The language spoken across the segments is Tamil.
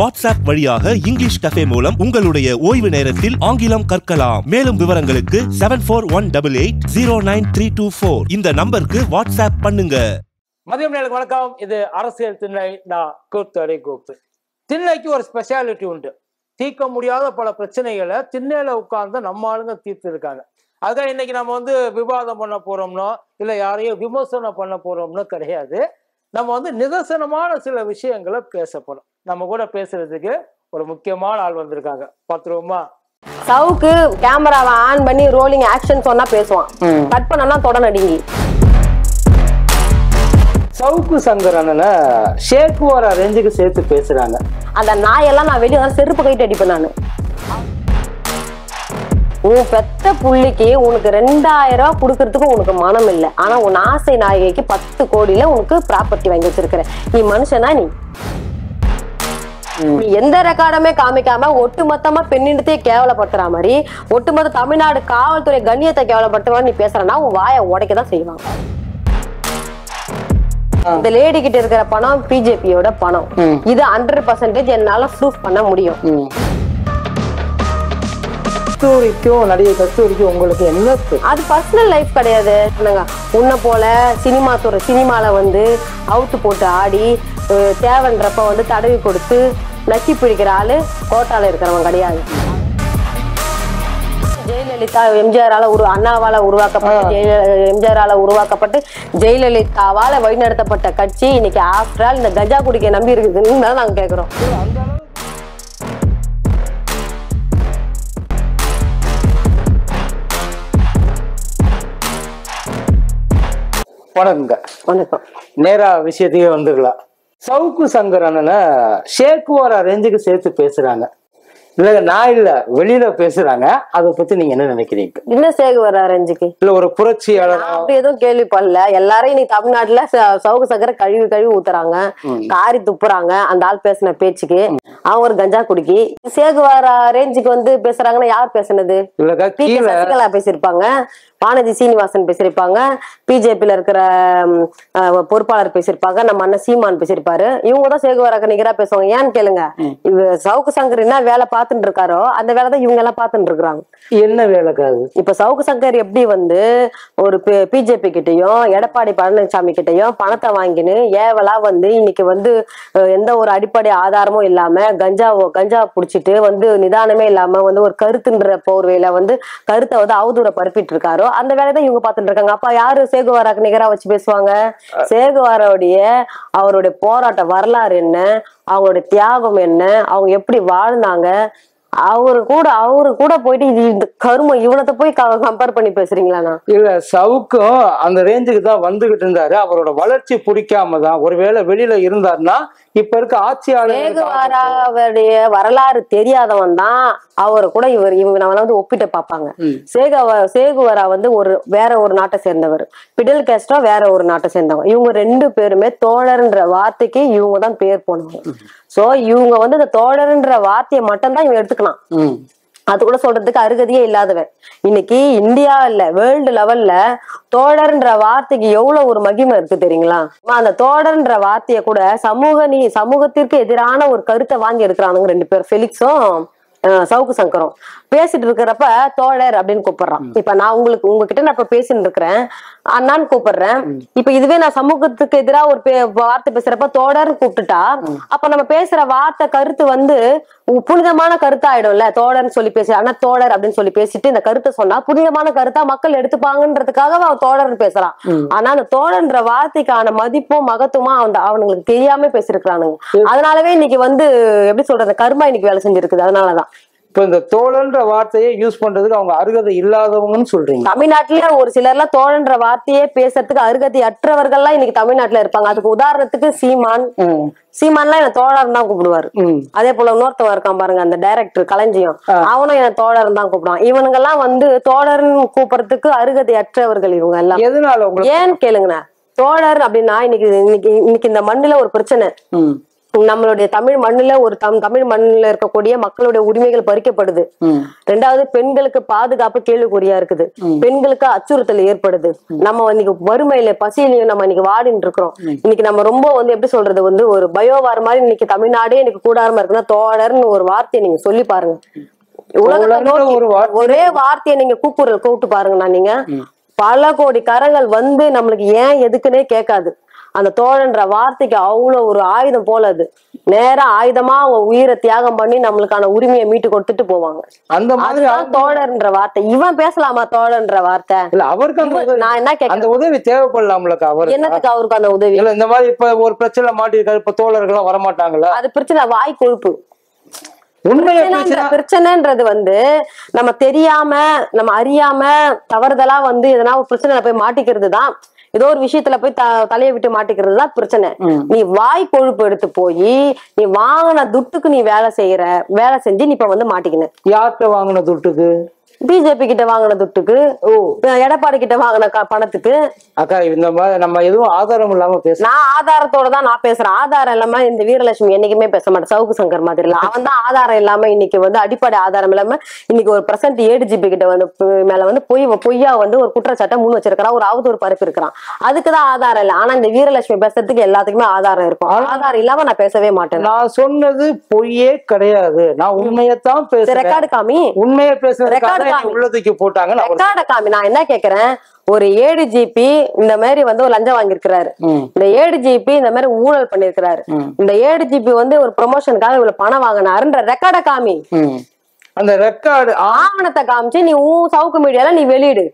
வாட்ஸ்அப் வழியாக இங்கிலீஷ் கஃபே மூலம் உங்களுடைய ஓய்வு நேரத்தில் ஆங்கிலம் கற்கலாம். மேலும் விவரங்களுக்கு seven four one double eight zero nine three two four இந்த நம்பருக்கு வாட்ஸ்அப் பண்ணுங்க. மதியம் நேரம் வணக்கம். இது அரசியல் திண்ணை. நான் கூத்தடி கூப்பு திண்ணைக்கு ஒரு ஸ்பெஷாலிட்டி உண்டு. தீர்க்க முடியாத பல பிரச்சனைகளை திண்ணையில உட்கார்ந்து நம்ம ஆளுங்க தீர்த்து இருக்காங்க அதுக்காக இன்னைக்கு நம்ம வந்து விவாதம் பண்ண போறோம்னோ இல்லை யாரையும் விமர்சனம் பண்ண போறோம்னோ கிடையாது. நம்ம வந்து நிதர்சனமான சில விஷயங்களை பேசப்படும் நம்ம கூட பேசுறதுக்கு ஒரு முக்கியமான ஆள் வந்திருக்காங்க. பார்த்துருவோமா? சவுக்கு கேமராவை ஆன் பண்ணி ரோலிங் ஆக்ஷன் சொன்னா பேசுவான். கட் பண்ணனா தொட நடுங்கி சவுக்கு சங்கர் அண்ணனை ஷேக்குவாரா ரேஞ்சுக்கு சேர்த்து பேசுறாங்க. அந்த நாயெல்லாம் நான் வெளியே வந்து செருப்பு கைட்டு அடிப்பேன் நான். உன் பெத்த புள்ளிக்கு உனக்கு ரெண்டாயிரம் ரூபாய் கொடுக்கறதுக்கு உனக்கு மனம் இல்லை. ஆனா உன் ஆசை நாயகிக்கு பத்து கோடியில உனக்கு ப்ராப்பர்ட்டி வாங்கி வச்சிருக்கிற நீ மனுஷனா நீ? நீ எந்த ரெக்கார்டுமே காமிக்காம ஒட்டுமொத்தமா பெண்ணினத்தையே கேவலப்படுத்துற மாதிரி ஒட்டுமொத்த தமிழ்நாடு காவல்துறை கண்ணியத்தை கேவலப்படுத்துவா நீ பேசுறனா உன் வாயை உடைக்க தான் செய்வாங்க இந்த லேடி கிட்ட இருக்கிற பணம் பிஜேபியோட பணம். இது ஹண்ட்ரட் பர்சன்டேஜ் என்னால ப்ரூஃப் பண்ண முடியும். கஸ்தூரிக்கும் நடிகை கஸ்தூரிக்கும் உங்களுக்கு என்ன அது பர்சனல் லைஃப் கிடையாது. உன்னை போல சினிமா துறை சினிமால வந்து அவுத்து போட்டு ஆடி தேவைன்றப்ப வந்து தடவி கொடுத்து நக்கி பிடிக்கிற ஆளு கோட்டால இருக்கிறவன் கிடையாது. ஜெயலலிதா எம்ஜிஆரால உரு அண்ணாவால உருவாக்கப்பட்ட எம்ஜிஆரால உருவாக்கப்பட்டு ஜெயலலிதாவால வழிநடத்தப்பட்ட கட்சி இன்னைக்கு ஆஃப்டர் ஆல் இந்த கஜா குடிக்க நம்பி இருக்குதுன்னு தான் நாங்க கேக்குறோம். வணக்கங்க. வணக்கம். நேரா விஷயத்தையே வந்துடலாம் சவுக்கு சங்கர் அண்ணனை ஷேக்குவாரா ரேஞ்சுக்கு சேர்த்து பேசுறாங்க. இல்ல நான் இல்ல வெளியில பேசுறாங்க. அதை பத்தி நீங்க என்ன நினைக்கிறீங்க? என்ன சேகு வர ரஞ்சுக்கு? இல்ல ஒரு புரட்சியாளர்? அப்படி எதுவும் கேள்விப்படல எல்லாரும் இன்னைக்கு தமிழ்நாட்டுல சவுக்கு சக்கரை கழுவி கழுவி ஊத்துறாங்க. காரி துப்புறாங்க அந்த ஆள் பேசின பேச்சுக்கு. அவன் ஒரு கஞ்சா குடிக்கி. சேகு வர ரேஞ்சுக்கு வந்து பேசுறாங்கன்னா யார் பேசுனது? சசிகலா பேசியிருப்பாங்க. வானதி சீனிவாசன் பேசியிருப்பாங்க. பிஜேபியில இருக்கிற பொறுப்பாளர் பேசியிருப்பாங்க. நம்ம அண்ணன் சீமான் பேசியிருப்பாரு. இவங்க தான் சேகுவாராக்க நிகரா பேசுவாங்க. ஏன்னு கேளுங்க. இவ சவுக்கு சங்கர் என்ன வேலை பார்த்துட்டு இருக்காரோ அந்த வேலை தான் இவங்க எல்லாம் பார்த்துட்டு இருக்காங்க என்ன வேலைக்கா அது இப்ப சவுக்கு சங்கர் எப்படி வந்து ஒரு பிஜேபி கிட்டயும் எடப்பாடி பழனிசாமி கிட்டயும் பணத்தை வாங்கின்னு ஏவலா வந்து இன்னைக்கு வந்து எந்த ஒரு அடிப்படை ஆதாரமும் இல்லாம கஞ்சா கஞ்சா புடிச்சிட்டு வந்து நிதானமே இல்லாம வந்து ஒரு கருத்துன்ற போர்வையில வந்து கருத்தை வந்து அவதூற பரப்பிட்டு இருக்காரோ அந்த வேலையை தான் இவங்க பார்த்துட்டு இருக்காங்க அப்ப யாரு சேகுவாராக்கு நிகரா வச்சு பேசுவாங்க? சேகுவாரோடைய அவருடைய போராட்ட வரலாறு என்ன? அவங்களுடைய தியாகம் என்ன? அவங்க எப்படி வாழ்ந்தாங்க? அவரு கூட அவரு கூட போயிட்டு இது இந்த கருமம் இவனத்தை போய் கம்பேர் பண்ணி பேசுறீங்களாண்ணா இல்ல சவுக்கும் அந்த ரேஞ்சுக்கு தான் வந்துகிட்டு இருந்தாரு. அவரோட வளர்ச்சி பிடிக்காம தான். ஒருவேளை வெளியில இருந்தாருன்னா இப்ப இருக்க ஆட்சியாளர் சேகுவாராவுடைய வரலாறு தெரியாதவன் தான். அவரு கூட இவர் இவங்க நம்மள வந்து ஒப்பிட்டு பார்ப்பாங்க. சேகவ சேகுவரா வந்து ஒரு வேற ஒரு நாட்டை சேர்ந்தவர். பிடல் கேஸ்ட்ரோ வேற ஒரு நாட்டை சேர்ந்தவங்க. இவங்க ரெண்டு பேருமே தோழர்ன்ற வார்த்தைக்கு இவங்க தான் பேர் போனவங்க சோ இவங்க வந்து இந்த தோழர்ன்ற வார்த்தையை மட்டும்தான் இவங்க எடுத்துக்கலாம். அது கூட சொல்றதுக்கு அருகதையே இல்லாதவன். இன்னைக்கு இந்தியா இல்ல வேர்ல்டு லெவல்ல தோழர்ன்ற வார்த்தைக்கு எவ்வளவு ஒரு மகிமை இருக்கு தெரியுங்களா? அந்த தோழர்ன்ற வார்த்தையை கூட சமூக நீ சமூகத்திற்கு எதிரான ஒரு கருத்தை வாங்கி எடுக்கிறானுங்க ரெண்டு பேர். ஃபெலிக்ஸும் சவுக்கு சங்கரும் பேசிட்டு இருக்கிறப்ப தோழர் அப்படின்னு கூப்பிடுறான். இப்ப நான் உங்களுக்கு உங்ககிட்ட நான் இப்ப பேசிட்டு இருக்கிறேன். அண்ணான்னு கூப்பிடுறேன். இப்ப இதுவே நான் சமூகத்துக்கு எதிரா ஒரு பே- வார்த்தை பேசுறப்ப தோழர்னு கூப்பிட்டுட்டா அப்ப நம்ம பேசுற வார்த்தை கருத்து வந்து புனிதமான கருத்தா ஆயிடும்ல தோழர்னு சொல்லி பேசி ஆனா தோழர் அப்படின்னு சொல்லி பேசிட்டு இந்த கருத்தை சொன்னா புனிதமான கருத்தா மக்கள் எடுத்துப்பாங்கன்றதுக்காக அவன் தோழர்னு பேசுறான். ஆனா அந்த தோழர்ன்ற வார்த்தைக்கான மதிப்பும் மகத்துவமும் அவன் அவனுங்களுக்கு தெரியாம பேசிருக்கிறானுங்க அதனாலவே இன்னைக்கு வந்து எப்படி சொல்றது கர்மா இன்னைக்கு வேலை செஞ்சிருக்குது. அதனாலதான். இப்ப இந்த தோழன்ற வார்த்தையை யூஸ் பண்றதுக்கு அவங்க அருகதை இல்லாதவங்கன்னு சொல்றீங்க. தமிழ்நாட்டுல ஒரு சிலர்லாம் தோழன்ற வார்த்தையே பேசுறதுக்கு அருகதை அற்றவர்கள்லாம் இன்னைக்கு தமிழ்நாட்டுல இருப்பாங்க. அதுக்கு உதாரணத்துக்கு சீமான். சீமான்லாம் என்ன தோழர் தான் கூப்பிடுவாரு. அதே போல இன்னொருத்தவன் இருக்கான் பாருங்க அந்த டைரக்டர் களஞ்சியம். அவனும் என்ன தோழர் தான் கூப்பிடுவான். இவனுங்க எல்லாம் வந்து தோழர்னு கூப்பிடுறதுக்கு அருகதை அற்றவர்கள் இவங்க எல்லாம். எதனால ஏன்னு கேளுங்கண்ணா தோழர் அப்படின்னா இன்னைக்கு இன்னைக்கு இன்னைக்கு இந்த மண்ணுல ஒரு பிரச்சனை. நம்மளுடைய தமிழ் மண்ணுல ஒரு தம் தமிழ் மண்ணுல இருக்கக்கூடிய மக்களுடைய உரிமைகள் பறிக்கப்படுது. ரெண்டாவது பெண்களுக்கு பாதுகாப்பு கேள்விக்குறியா இருக்குது. பெண்களுக்கு அச்சுறுத்தல் ஏற்படுது. நம்ம இன்னைக்கு வறுமையில பசியிலையும் நம்ம இன்னைக்கு வாடின்னு இருக்கிறோம். இன்னைக்கு நம்ம ரொம்ப வந்து எப்படி சொல்றது வந்து ஒரு பயோவார் மாதிரி இன்னைக்கு தமிழ்நாடே இன்னைக்கு கூடாரமா இருக்குன்னா தோழர்னு ஒரு வார்த்தையை நீங்க சொல்லி பாருங்க. ஒரே வார்த்தையை நீங்க கூக்குரல் கூப்பிட்டு பாருங்கண்ணா நீங்க. பல கோடி கரங்கள் வந்து நம்மளுக்கு ஏன் எதுக்குன்னே கேட்காது. அந்த தோழன்ற வார்த்தைக்கு அவ்வளவு ஒரு ஆயுதம் போல அது. நேரா ஆயுதமா அவங்க உயிரை தியாகம் பண்ணி நம்மளுக்கான உரிமையை மீட்டு கொடுத்துட்டு போவாங்க. அந்த மாதிரி தோழர்ன்ற வார்த்தை. இவன் பேசலாமா தோழன்ற வார்த்தை? இல்ல அவருக்கு அந்த நான் என்ன அந்த கேட்கறேன் உதவி தேவைப்படலாம்லக்கா அவர் என்னத்துக்கு அவருக்கு அந்த உதவி? இல்ல இந்த மாதிரி இப்ப ஒரு பிரச்சனை மாட்டிருக்காரு இப்ப தோழர்கள்லாம் வரமாட்டாங்கல்ல? அது பிரச்சனை வாய் கொழுப்பு. பிரச்சனைன்றது வந்து நம்ம தெரியாம நம்ம அறியாம தவறுதலா வந்து எதனா ஒரு பிரச்சனைல போய் மாட்டிக்கிறது தான் ஏதோ ஒரு விஷயத்துல போய் த தலையை விட்டு மாட்டிக்கிறது தான் பிரச்சனை நீ வாய் கொழுப்பு எடுத்து போய் நீ வாங்கின துட்டுக்கு நீ வேலை செய்யற வேலை செஞ்சு நீ இப்ப வந்து மாட்டிக்கின யார்கிட்ட வாங்கின துட்டுக்கு? பிஜேபி கிட்ட வாங்கின துட்டுக்கு எடப்பாடி கிட்ட வாங்கின பணத்துக்கு. அக்கா இந்த மாதிரி நம்ம எதுவும் ஆதாரம் இல்லாம பேச நான் ஆதாரத்தோட தான் நான் பேசுறேன். ஆதாரம் இல்லாம இந்த வீரலட்சுமி என்னைக்குமே பேச மாட்டேன் சவுக்கு சங்கர் மாதிரி இல்ல. அவன் தான் ஆதாரம் இல்லாம இன்னைக்கு வந்து அடிப்படை ஆதாரம் இல்லாம இன்னைக்கு ஒரு பிரசன்ட் ஏடிஜிபி கிட்ட வந்து மேல வந்து பொய் பொய்யா வந்து ஒரு குற்றச்சாட்டை முன் வச்சிருக்கிறான். ஒரு அவதூறு பரப்பி இருக்கிறான் அதுக்குதான் ஆதாரம் இல்ல. ஆனா இந்த வீரலட்சுமி பேசுறதுக்கு எல்லாத்துக்குமே ஆதாரம் இருக்கும். ஆதாரம் இல்லாம நான் பேசவே மாட்டேன். நான் சொன்னது பொய்யே கிடையாது. நான் உண்மையத்தான் பேசுறேன். ரெக்கார்டு காமி. உண்மையை பேசுறதுக்காக Record ஒரு- ரெக்கார்ட காமி நான் என்ன கேக்குறேன்? ஒரு ஏடிஜிபி இந்த மாதிரி வந்து ஒரு லஞ்சம் வாங்கியிருக்கிறாரு. இந்த ஏடிஜிபி இந்த மாதிரி ஊழல் பண்ணிருக்கிறாரு இந்த ஏடிஜிபி வந்து ஒரு ப்ரொமோஷனுக்காக இவ்வளவு பணம் வாங்கினாருன்ற ரெக்கார்ட காமி. அந்த ரெக்கார்டு ஆவணத்தை காமிச்சு நீ உன் சவுக்கு மீடியால நீ வெளியிடு.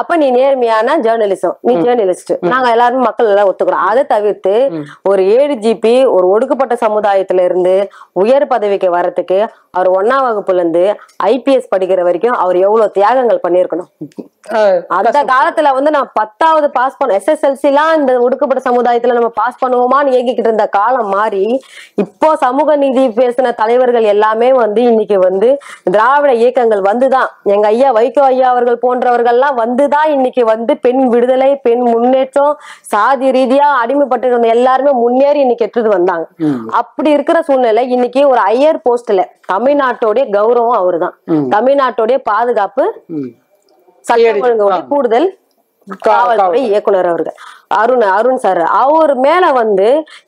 அப்ப நீ நேர்மையான ஜேர்னலிசம் நீ ஜேர்னலிஸ்ட் நாங்க எல்லாருமே மக்கள் எல்லாம் ஒத்துக்கிறோம். அதை தவிர்த்து ஒரு ஏழு ஜிபி ஒரு ஒடுக்கப்பட்ட சமுதாயத்துல இருந்து உயர் பதவிக்கு வர்றதுக்கு அவர் ஒன்னாம் வகுப்புல இருந்து ஐபிஎஸ் படிக்கிற வரைக்கும் அவர் எவ்வளவு தியாகங்கள் பண்ணியிருக்கணும்? அந்த காலத்துல வந்து நான் பத்தாவது பாஸ் பண்ண எஸ்எஸ்எல்சி எல்லாம் இந்த ஒடுக்கப்பட்ட சமுதாயத்துல நம்ம பாஸ் பண்ணுவோமான்னு ஏங்கிக்கிட்டு இருந்த காலம் மாறி இப்போ சமூக நீதி பேசின தலைவர்கள் எல்லாமே வந்து இன்னைக்கு வந்து திராவிட இயக்கங்கள் வந்துதான். எங்க ஐயா வைகோ ஐயா அவர்கள் போன்றவர்கள்லாம் வந்துதான் இன்னைக்கு வந்து பெண் விடுதலை பெண் முன்னேற்றம் சாதி ரீதியா அடிமைப்பட்டு இருந்த எல்லாருமே முன்னேறி இன்னைக்கு எட்டுட்டு வந்தாங்க. அப்படி இருக்கிற சூழ்நிலை இன்னைக்கு ஒரு ஐயர் போஸ்ட்ல தமிழ்நாட்டோடைய கௌரவம் அவருதான். தமிழ்நாட்டோடைய பாதுகாப்பு சட்டம் கூடுதல் காவல்துறை இயக்குனர் அவர்கள். அருண் அருண் சார் அவர் மேல வந்து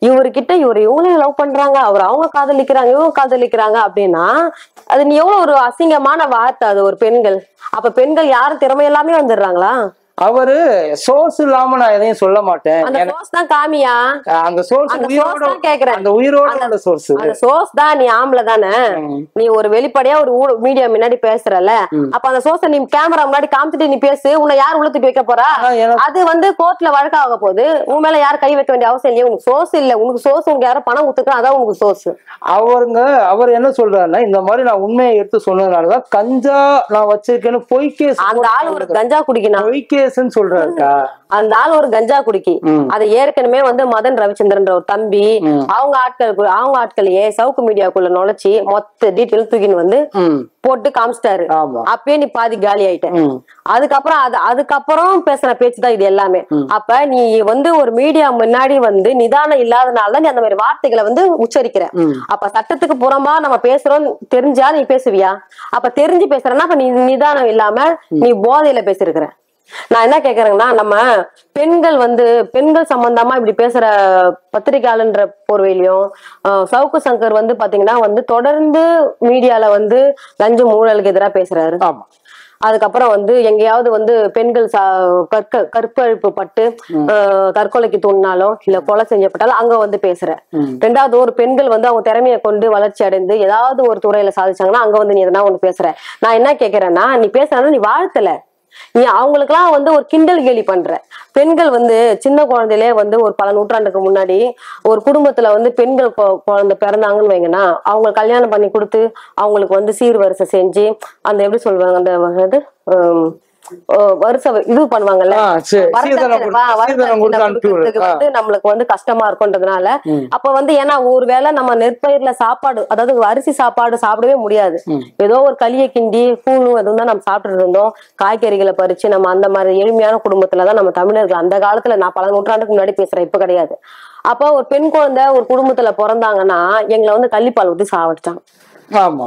இவர்கிட்ட இவர் இவங்களையும் லவ் பண்றாங்க அவர் அவங்க காதலிக்கிறாங்க இவங்க காதலிக்கிறாங்க அப்படின்னா அது நீ எவ்வளவு ஒரு அசிங்கமான வார்த்தை அது ஒரு பெண்கள். அப்ப பெண்கள் யாரும் திறமை எல்லாமே வந்துடுறாங்களா? அவரு சோர்ஸ் இல்லாம நான் எதையும் சொல்ல மாட்டேன். அந்த சோர்ஸ் தான் காமியா? அந்த சோர்ஸ் அந்த உயிரோட. அந்த உயிரோட சோர்ஸ் அந்த சோர்ஸ் தான் நீ ஆம்பளை தானே? நீ ஒரு வெளிப்படையா ஒரு மீடியா முன்னாடி பேசுறல அப்ப அந்த சோர்ஸ நீ கேமரா முன்னாடி காமிச்சிட்டு நீ பேசு உன்னை யார் உள்ள தூக்கி வைக்க போறா? அது வந்து கோர்ட்ல வழக்காக போகுது. உன் மேல யார் கை வைக்க வேண்டிய அவசியம் இல்லையா. உனக்கு சோர்ஸ் இல்ல. உனக்கு சோர்ஸ் உனக்கு யாரும் பணம் ஊத்துக்கா அதான் உனக்கு சோர்ஸ் அவருங்க அவர் என்ன சொல்றாருன்னா இந்த மாதிரி நான் உண்மையை எடுத்து சொன்னதுனாலதான் கஞ்சா நான் வச்சிருக்கேன்னு பொய் கேஸ் அந்த ஆள் ஒரு கஞ்சா குடிக்கணும். பொய் கேஸ்ன்னு சொல்றாருக்கா? அந்த ஆள் ஒரு கஞ்சா குடிக்கி. அது ஏற்கனவே வந்து மதன் ரவிச்சந்திரன்ற ஒரு தம்பி அவங்க ஆட்களுக்கு அவங்க ஆட்களையே சவுக்கு மீடியாக்குள்ள நுழைச்சி மொத்த டீட்டெயில் தூக்கின்னு வந்து. போட்டு காமிச்சிட்டாரு. அப்பயே நீ பாதி காலி ஆயிட்ட. அதுக்கப்புறம் அது அதுக்கப்புறம் பேசுற பேச்சு தான் இது எல்லாமே. அப்ப நீ வந்து ஒரு மீடியா முன்னாடி வந்து நிதானம் இல்லாதனால தான் நீ அந்த மாதிரி வார்த்தைகளை வந்து உச்சரிக்கிற. அப்ப சட்டத்துக்கு புறம்பா நம்ம பேசுறோம் தெரிஞ்சா நீ பேசுவியா? அப்ப தெரிஞ்சு பேசுறேன்னா அப்ப நீ நிதானம் இல்லாம நீ போதையில பேசிருக்கிற நான் என்ன கேக்குறேங்கன்னா நம்ம பெண்கள் வந்து பெண்கள் சம்பந்தமா இப்படி பேசுற பத்திரிகையாளன்ற போர்வையிலையும் சவுக்கு சங்கர் வந்து பாத்தீங்கன்னா வந்து தொடர்ந்து மீடியால வந்து லஞ்சம் ஊழலுக்கு எதிராக பேசுறாரு. அதுக்கப்புறம் வந்து எங்கேயாவது வந்து பெண்கள் கற்க கற்பழிப்பு பட்டு ஆஹ் தற்கொலைக்கு தூண்டினாலும் இல்ல கொலை செஞ்சப்பட்டாலும் அங்க வந்து பேசுற. ரெண்டாவது ஒரு பெண்கள் வந்து அவங்க திறமையை கொண்டு வளர்ச்சி அடைந்து ஏதாவது ஒரு துறையில சாதிச்சாங்கன்னா அங்க வந்து நீ எதனா ஒண்ணு பேசுற. நான் என்ன கேக்குறேன்னா நீ பேசுறனா நீ வாழ்த்தல. நீ அவங்களுக்குலாம் வந்து ஒரு கிண்டல் கேலி பண்ற. பெண்கள் வந்து சின்ன குழந்தையிலே வந்து ஒரு பல நூற்றாண்டுக்கு முன்னாடி ஒரு குடும்பத்துல வந்து பெண்கள் குழந்தை பிறந்தாங்கன்னு வைங்கன்னா அவங்க கல்யாணம் பண்ணி கொடுத்து அவங்களுக்கு வந்து சீர்வரிசை செஞ்சு அந்த எப்படி சொல்லுவாங்க அந்த இது ஹம், அஹ் வருஷ இது பண்ணுவாங்கல்ல வந்து நம்மளுக்கு வந்து கஷ்டமா இருக்கும்ன்றதுனால அப்ப வந்து ஏன்னா ஒருவேளை நம்ம நெற்பயிர்ல சாப்பாடு அதாவது அரிசி சாப்பாடு சாப்பிடவே முடியாது. ஏதோ ஒரு களியை கிண்டி கூழும் எதுவும் தான் நம்ம சாப்பிட்டுட்டு இருந்தோம். காய்கறிகளை பறிச்சு நம்ம அந்த மாதிரி எளிமையான குடும்பத்துல தான் நம்ம தமிழர்கள். அந்த காலத்துல நான் பல நூற்றாண்டுக்கு முன்னாடி பேசுறேன் இப்ப கிடையாது. அப்போ ஒரு பெண் குழந்தை ஒரு குடும்பத்துல பிறந்தாங்கன்னா எங்களை வந்து கள்ளிப்பால் ஊத்தி சாவடிச்சாங்க ஆமா.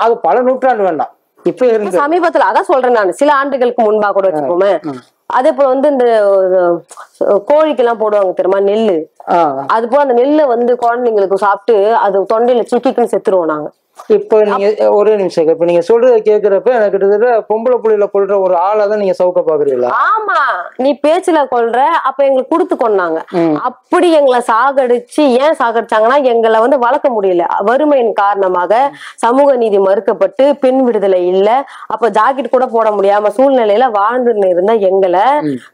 அது பல நூற்றாண்டு வேண்டாம். இப்ப இருந்து சமீபத்துல அதான் சொல்றேன் நான் சில ஆண்டுகளுக்கு முன்பா கூட வச்சுக்கோமே. அதே போல வந்து இந்த கோழிக்கு எல்லாம் போடுவாங்க தெரியுமா நெல்லு. அது போல அந்த நெல்லை வந்து குழந்தைங்களுக்கு சாப்பிட்டு அது தொண்டையில சிக்கிக்குன்னு செத்துருவோம் நாங்க. இப்போ நீங்க ஒரே நிமிஷம் இப்ப நீங்க சொல்றத கேக்குறப்ப எனக்கு கிட்டத்தட்ட பொம்பளை புள்ளையில கொள்ற ஒரு ஆளை தான் நீங்க சவுக்க பாக்குறீங்களா? ஆமா. நீ பேச்சுல கொள்ற அப்ப எங்களுக்கு கொடுத்து கொண்டாங்க. அப்படி எங்களை சாகடிச்சு ஏன் சாகடிச்சாங்கன்னா எங்களை வந்து வளர்க்க முடியல. வறுமையின் காரணமாக சமூக நீதி மறுக்கப்பட்டு பெண் விடுதலை இல்ல. அப்ப ஜாக்கெட் கூட போட முடியாம சூழ்நிலையில வாழ்ந்து இருந்த எங்களை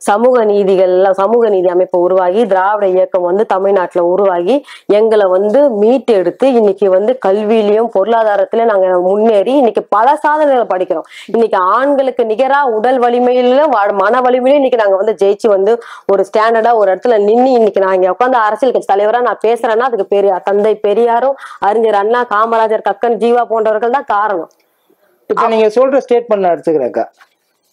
சமூக நீதிகள் சமூக நீதி அமைப்பு உருவாகி திராவிட இயக்கம் வந்து தமிழ்நாட்டுல உருவாகி எங்களை வந்து மீட்டு எடுத்து இன்னைக்கு வந்து கல்வியிலையும் பொருளாதாரத்துல நாங்க முன்னேறி இன்னைக்கு பல சாதனைகளை படிக்கிறோம். இன்னைக்கு ஆண்களுக்கு நிகரா உடல் வலிமையிலும் மன வலிமையிலும் இன்னைக்கு நாங்க வந்து ஜெயிச்சு வந்து ஒரு ஸ்டாண்டர்டா ஒரு இடத்துல நின்று இன்னைக்கு நான் இங்க உட்காந்து அரசியல் கட்சி தலைவரா நான் பேசுறேன்னா அதுக்கு பெரிய தந்தை பெரியாரும் அறிஞர் அண்ணா காமராஜர் கக்கன் ஜீவா போன்றவர்கள் தான் காரணம். இப்ப நீங்க சொல்ற ஸ்டேட்மெண்ட் நான் எடுத்துக்கிறேக்கா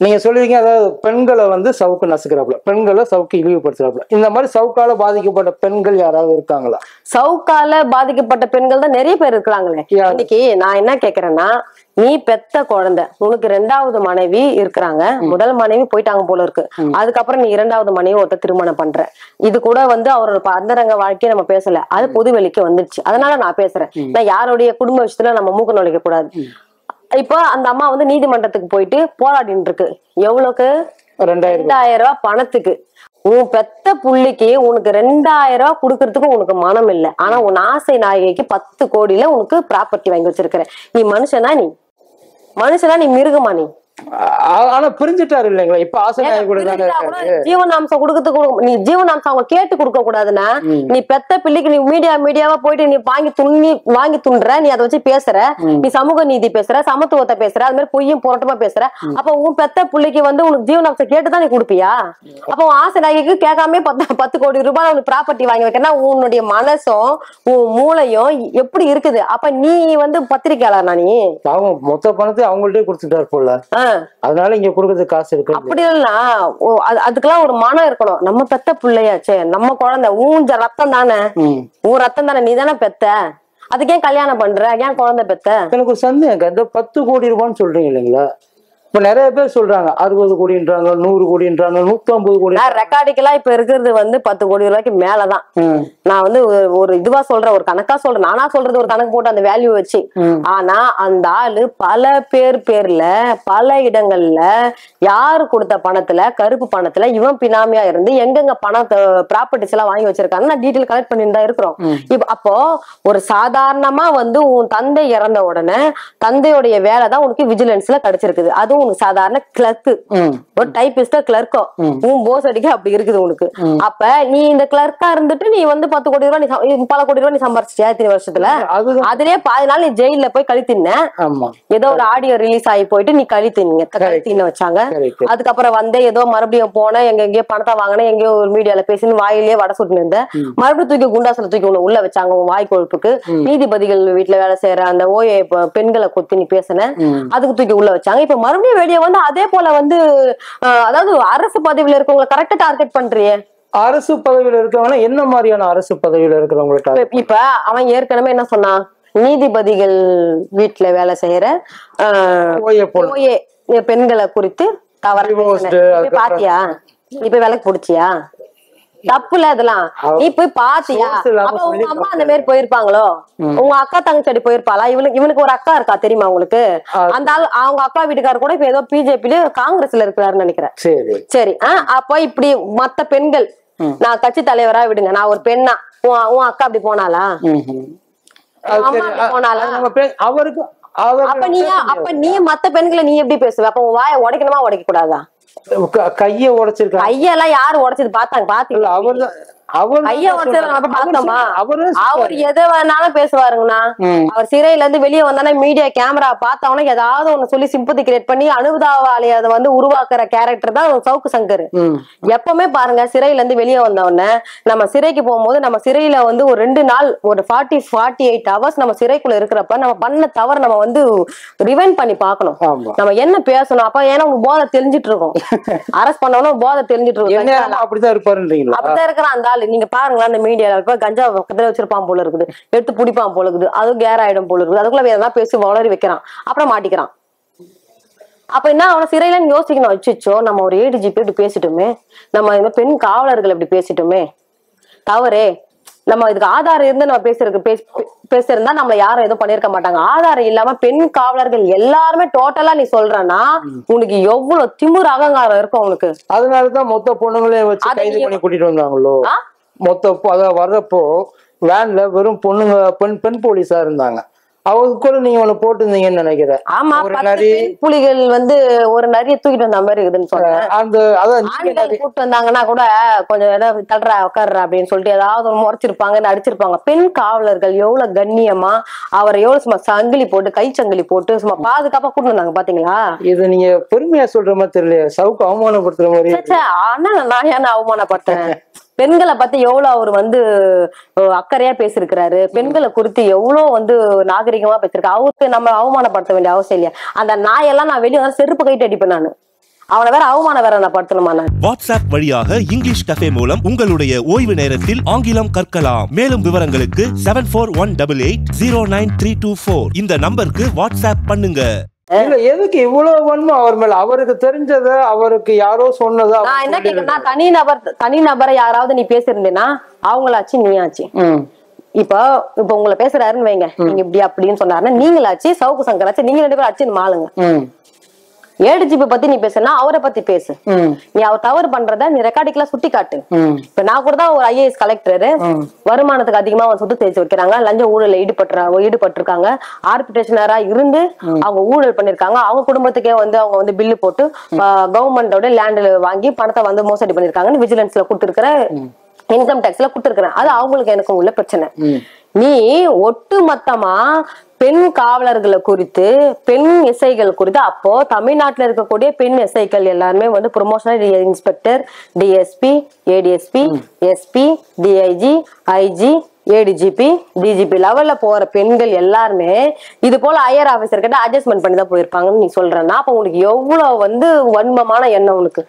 நீங்க சொல்லுவீங்க அதாவது பெண்களை வந்து சவுக்கு நசுக்கிறாப்புல பெண்களை சவுக்கு இழிவுபடுத்துறாப்புல. இந்த மாதிரி சவுக்கால பாதிக்கப்பட்ட பெண்கள் யாராவது இருக்காங்களா? சவுக்கால பாதிக்கப்பட்ட பெண்கள் தான் நிறைய பேர் இருக்கிறாங்களே? இன்னைக்கு நான் என்ன கேக்குறேன்னா நீ பெத்த குழந்தை உனக்கு ரெண்டாவது மனைவி இருக்கிறாங்க முதல் மனைவி போயிட்டாங்க போல இருக்கு. அதுக்கப்புறம் நீ இரண்டாவது மனைவி ஒருத்தர் திருமணம் பண்ற. இது கூட வந்து அவரோட அந்தரங்க வாழ்க்கையை நம்ம பேசல. அது பொது வெளிக்கு வந்துடுச்சு. அதனால நான் பேசுறேன். நான் யாருடைய குடும்ப விஷயத்துல நம்ம மூக்க நுழைக்க கூடாது இப்போ அந்த அம்மா வந்து நீதிமன்றத்துக்கு போயிட்டு போராடிட்டு இருக்கு எவ்வளவுக்கு? ரெண்டாயிரம் ரூபாய். பணத்துக்கு. உன் பெத்த புள்ளிக்கு உனக்கு ரெண்டாயிரம் ரூபாய் குடுக்கறதுக்கு உனக்கு மனம் இல்ல. ஆனா உன் ஆசை நாயகிக்கு பத்து கோடியில உனக்கு ப்ராப்பர்ட்டி வாங்கி வச்சிருக்கிற நீ மனுஷனா நீ? மனுஷனா நீ மிருகமா நீ? ஆனா பிரிஞ்சுட்டாரு இல்லைங்களா? இப்ப ஆசை நாயகி கூட ஜீவனாம்சம் கொடுக்கறதுக்கு நீ ஜீவனாம்சம் அவங்க கேட்டு கொடுக்க கூடாதுன்னா நீ பெத்த பிள்ளைக்கு நீ மீடியா மீடியாவா போயிட்டு நீ வாங்கி துண்ணி வாங்கி துண்ற நீ அதை வச்சு பேசுற நீ சமூக நீதி பேசுற சமத்துவத்தை பேசுற அது மாதிரி பொய்யும் புரட்டமா பேசுற. அப்ப உன் பெத்த பிள்ளைக்கு வந்து உனக்கு ஜீவனாம்சம் கேட்டு தான் நீ கொடுப்பியா? அப்ப உன் ஆசை நாயகிக்கு கேட்காம பத்து பத்து கோடி ரூபாய் உனக்கு ப்ராப்பர்ட்டி வாங்கி வைக்கிறனா உன்னுடைய மனசும் உன் மூளையும் எப்படி இருக்குது? அப்ப நீ வந்து பத்திரிக்கையாளர்னா நீ? மொத்த பணத்தை அவங்கள்ட்டே கொடுத்துட்டாரு போல. ஆஹ் அதனால இங்க கொடுக்கறதுக்கு காசு இருக்கு அப்படி இல்லைன்னா அதுக்கெல்லாம் ஒரு மனம் இருக்கணும். நம்ம பெத்த பிள்ளையாச்சே. நம்ம குழந்தை ஊன் ஜ- ரத்தம் தானே. உன் ரத்தம் தானே? நீ தானே பெத்த? அதுக்கு ஏன் கல்யாணம் பண்ற? ஏன் குழந்தை பெத்த? எனக்கு ஒரு சந்தேகம். இந்த பத்து கோடி ரூபான்னு சொல்றீங்க இல்லைங்களா? இப்ப நிறைய பேர் சொல்றாங்க அறுபது கோடின்றாங்க நூறு கோடின்றாங்க நூத்தி ஐம்பது கோடி ரெக்கார்டுக்கெல்லாம் இப்ப இருக்கிறது வந்து பத்து கோடி ரூபாய்க்கு மேலதான். நான் வந்து ஒரு- இதுவா சொல்றேன் ஒரு கணக்கா சொல்றேன். நானா சொல்றது ஒரு கணக்கு போட்டு அந்த வேல்யூ வச்சு. ஆனா அந்த ஆளு பல பேர் பேர்ல பல இடங்கள்ல யாரு கொடுத்த பணத்துல கருப்பு பணத்துல இவன் பினாமியா இருந்து எங்கெங்க பணத்தை ப்ராப்பர்ட்டிஸ் எல்லாம் வாங்கி வச்சிருக்காங்க நான் டீட்டெயில் கலெக்ட் பண்ணிட்டு தான் இருக்கிறோம். இப்ப அப்போ ஒரு சாதாரணமா வந்து உன் தந்தை இறந்த உடனே தந்தையுடைய வேலை தான் உனக்கு விஜிலன்ஸ்ல கிடைச்சிருக்குது. அதுவும் உனக்கு சாதாரண கிளர்க்கு. ஒரு டைபிஸ்டா கிளர்க்கோ உன் போஸ் அடிக்க அப்படி இருக்குது உனக்கு. அப்ப நீ இந்த கிளர்க்கா இருந்துட்டு நீ வந்து பத்து கோடி ரூபாய் நீ பல கோடி ரூபாய் நீ சம்பாரிச்சியா இத்தனை வருஷத்துல? அதுலயே பாதி நாள் நீ ஜெயில போய் கழி தின்ன. ஏதோ ஒரு ஆடியோ ரிலீஸ் ஆகி போயிட்டு நீ கழி தின்னீங்க கழி தின்ன வச்சாங்க. அதுக்கப்புறம் வந்து ஏதோ மறுபடியும் போனேன் எங்க எங்கேயோ பணத்தை வாங்கினேன் எங்கேயோ ஒரு மீடியால பேசின்னு வாயிலேயே வடை சுட்டு இருந்தேன் மறுபடியும் தூக்கி குண்டாசுல தூக்கி உன்னை உள்ள வச்சாங்க உன் வாய் கொழுப்புக்கு. நீதிபதிகள் வீட்டுல வேலை செய்யற அந்த ஓஏ பெண்களை கொத்தி நீ பேசின. அதுக்கு தூக்கி உள்ள வச்சாங்க. இப்ப மறுபடியும் வெளியே வந்து அதே போல வந்து அதாவது அரசு பதவியில இருக்கவங்களை கரெக்டா டார்கெட் பண்றியே. அரசு பதவியில இருக்கவங்க என்ன மாதிரியான அரசு பதவியில இருக்கிறவங்கள்ட்ட இப்ப- அவன் ஏற்கனவே என்ன சொன்னான் நீதிபதிகள் வீட்டுல வேலை செய்யற பெண்களை குறித்து தவறு பாத்தியா? இப்ப விலைக்கு புடிச்சியா? தப்புல அதெல்லாம். நீ போய் பாத்தியா? அப்ப உங்க அம்மா அந்த மாதிரி போயிருப்பாங்களோ? உங்க அக்கா தங்கச்சி அப்படி போயிருப்பாளா? இவனுக்கு இவனுக்கு ஒரு அக்கா இருக்கா தெரியுமா உங்களுக்கு? அந்த ஆள் அவங்க அக்கா வீட்டுக்காரர் கூட இப்ப ஏதோ பிஜேபில காங்கிரஸ்ல இருக்கிறாருன்னு நினைக்கிறேன். சரி. சரி ஆ அப்போ இப்படி மத்த பெண்கள் நான் கட்சி தலைவரா விடுங்க. நான் ஒரு பெண்ணா. உன் உன் அக்கா அப்படி போனாளா? ம்ஹும். அது அம்மா சரி. அப்படி போனாளா? அது நம்ம பே- அவருக்கு அவர் அப்ப நீ அப்ப நீ மத்த பெண்களை நீ எப்படி பேசுவ? அப்ப உன் வாயை உடைக்கணுமா உடைக்க கூடாதா கைய உடைச்சிருக்காங்க. கையெல்லாம் யாரு உடைச்சது? பார்த்தாங்க பாத்தீங்களா? அவர் அவர் அவரு எதை வேணாலும் பேசுவாருங்கண்ணா. அவர் சிறையில இருந்து வெளியே வந்தானே மீடியா கேமரா பார்த்தவனே ஏதாவது ஒண்ணு சொல்லி சிம்பத்தி கிரியேட் பண்ணி அனுபதாவாலிய அதை வந்து உருவாக்குற கேரக்டர் தான் சவுக்கு சங்கர். எப்பவுமே பாருங்க சிறையில இருந்து வெளியே வந்தவொடனே நம்ம சிறைக்கு போகும்போது நம்ம சிறையில வந்து ஒரு ரெண்டு நாள் ஒரு ஃபார்ட்டி ஃபார்ட்டி எயிட் ஹவர்ஸ் நம்ம சிறைக்குள்ள இருக்கிறப்ப நம்ம பண்ண தவறு நம்ம வந்து ரிவைண்ட் பண்ணி பார்க்கணும். ஆமா. நம்ம என்ன பேசணும்? அப்ப ஏன்னா உங்க போதை தெரிஞ்சிட்டு இருக்கும். அரெஸ்ட் பண்ணவனும் போதை தெரிஞ்சிட்டு இருக்கும். அப்படிதான் இருப்பாருன்றீங்களா? அப்படிதான் இருக்கிறான் அந்த ஆளு. ஆளு நீங்க பாருங்களேன் அந்த மீடியால இப்ப கஞ்சா பக்கத்துல வச்சிருப்பான் போல இருக்குது. எடுத்து பிடிப்பான் போல இருக்குது. அதுவும் கேர் ஆயிடும் போல இருக்குது. அதுக்குள்ள ஏதாவது பேசி வளரி வைக்கிறான். அப்புறம் மாட்டிக்கிறான். அப்ப என்ன அவன சிறையில யோசிக்கணும். அச்சோ நம்ம ஒரு ஏடிஜிபி இப்படி பேசிட்டோமே. நம்ம இந்த பெண் காவலர்கள் இப்படி பேசிட்டோமே. தவறே. நம்ம இதுக்கு ஆதாரம் இருந்து நம்ம பேசுறதுக்கு பேச பேசியிருந்தா நம்மள யாரும் எதுவும் பண்ணிருக்க மாட்டாங்க. ஆதாரம் இல்லாம பெண் காவலர்கள் எல்லாருமே டோட்டலா நீ சொல்றன்னா உனக்கு எவ்வளவு திமிரு அகங்காரம் இருக்கும் உனக்கு? அதனாலதான் மொத்த பொண்ணுங்களையும் வச்சு கைது பண்ணி கூட்டிட்டு வந்தாங்களோ? மொத்த அத வர்றப்போ வேன்ல வெறும் பொண்ணுங்க பெண் பெண் போலீஸா இருந்தாங்க. அவங்க கூட நீங்க ஒண்ணு போட்டிருந்தீங்கன்னு நினைக்கிறேன். ஆமா ஒரு நரி புலிகள் வந்து ஒரு நிறைய தூக்கிட்டு வந்த மாதிரி இருக்குதுன்னு சொல்றேன் அந்த அதான் கூப்பிட்டு வந்தாங்கன்னா கூட கொஞ்சம் இடம் தள்ளுறா உட்கார்றா அப்படின்னு சொல்லிட்டு ஏதாவது ஒரு முறைச்சிருப்பாங்க இல்ல அடிச்சிருப்பாங்க. பெண் காவலர்கள் எவ்வளவு கண்ணியமா அவரை எவ்வளவு சும்மா சங்கிலி போட்டு கை சங்கிலி போட்டு சும்மா பாதுகாப்பா கூட்டு வந்தாங்க பாத்தீங்களா? இது நீங்க பெருமையா சொல்ற மாதிரி தெரியல சவுக்கு அவமானப்படுத்துற மாதிரி ஆனா நான் ஏன் அவமானப்பட்டேன் பெண்களை பத்தி எவ்வளவு அவர் வந்து அக்கறையா பேசியிருக்கிறாரு. பெண்களை குறித்து எவ்வளவு வந்து நாகரிகமா பேசியிருக்காரு. அவருக்கு நம்ம அவமானப்படுத்த வேண்டிய அவசியம் இல்லையா? அந்த நாயெல்லாம் நான் வெளியே வந்து செருப்பு கைட்டு அடிப்பேன் நானு. அவனை வேற அவமானம் வேற நான் படுத்தணுமா நான்? வாட்ஸ்அப் வழியாக இங்கிலீஷ் கஃபே மூலம் உங்களுடைய ஓய்வு நேரத்தில் ஆங்கிலம் கற்கலாம். மேலும் விவரங்களுக்கு seven four one double eight zero nine three two four இந்த நம்பருக்கு வாட்ஸ்அப் பண்ணுங்க. இல்ல எதுக்கு இவ்வளவு வன்மம் அவர் மேல? அவருக்கு தெரிஞ்சத அவருக்கு யாரோ சொன்னதை நான் என்ன. கேக்குறேன்னா தனி நபர் தனி நபரை யாராவது நீ பேசியிருந்தேன்னா அவங்களாச்சு நீயாச்சு. இப்போ இப்ப உங்களை பேசுறாருன்னு வைங்க. நீங்க இப்படி அப்படின்னு சொன்னாருன்னா நீங்களாச்சு சவுக்கு சங்கராச்சு நீங்க ரெண்டு பேரும் அச்சு மாளுங்க. ம். ஏடிஜிபி பத்தி நீ பேசுனா அவரை பத்தி பேசு. நீ அவர் தவறு பண்றத நீ ரெக்கார்டிக்கெல்லாம் சுட்டி காட்டு. இப்ப நான் கூட தான் ஒரு ஐஏஎஸ் கலெக்டர் வருமானத்துக்கு அதிகமா அவன் சொத்து தேய்ச்சி வைக்கிறாங்க. லஞ்ச ஊழல ஈடுபட்டு ஈடுபட்டிருக்காங்க. ஆர்பிட்ரேஷனரா இருந்து அவங்க ஊழல் பண்ணிருக்காங்க. அவங்க குடும்பத்துக்கே வந்து அவங்க வந்து பில்லு போட்டு கவர்மெண்டோட லேண்ட் வாங்கி பணத்தை வந்து மோசடி பண்ணிருக்காங்கன்னு விஜிலன்ஸ்ல கொடுத்துருக்கிற இன்கம் டேக்ஸ்ல கொடுத்துருக்கிறேன். அது அவங்களுக்கு எனக்கும் உள்ள பிரச்சனை. நீ ஒட்டு மொத்தமா பெண் காவலர்களை குறித்து பெண் இசைகள் குறித்து அப்போ தமிழ்நாட்டுல இருக்கக்கூடிய பெண் இசைகள் எல்லாருமே வந்து promotional inspector DSP ADSP SP DIG IG ADGP DGP லெவல்ல போற பெண்கள் எல்லாருமே இது போல ஹையர் ஆபீசர் கிட்ட அட்ஜஸ்ட்மெண்ட் பண்ணி தான் போயிருப்பாங்கன்னு நீ சொல்றேன்னா அப்ப உனக்கு எவ்வளவு வந்து வன்மமான எண்ணம் உனக்கு?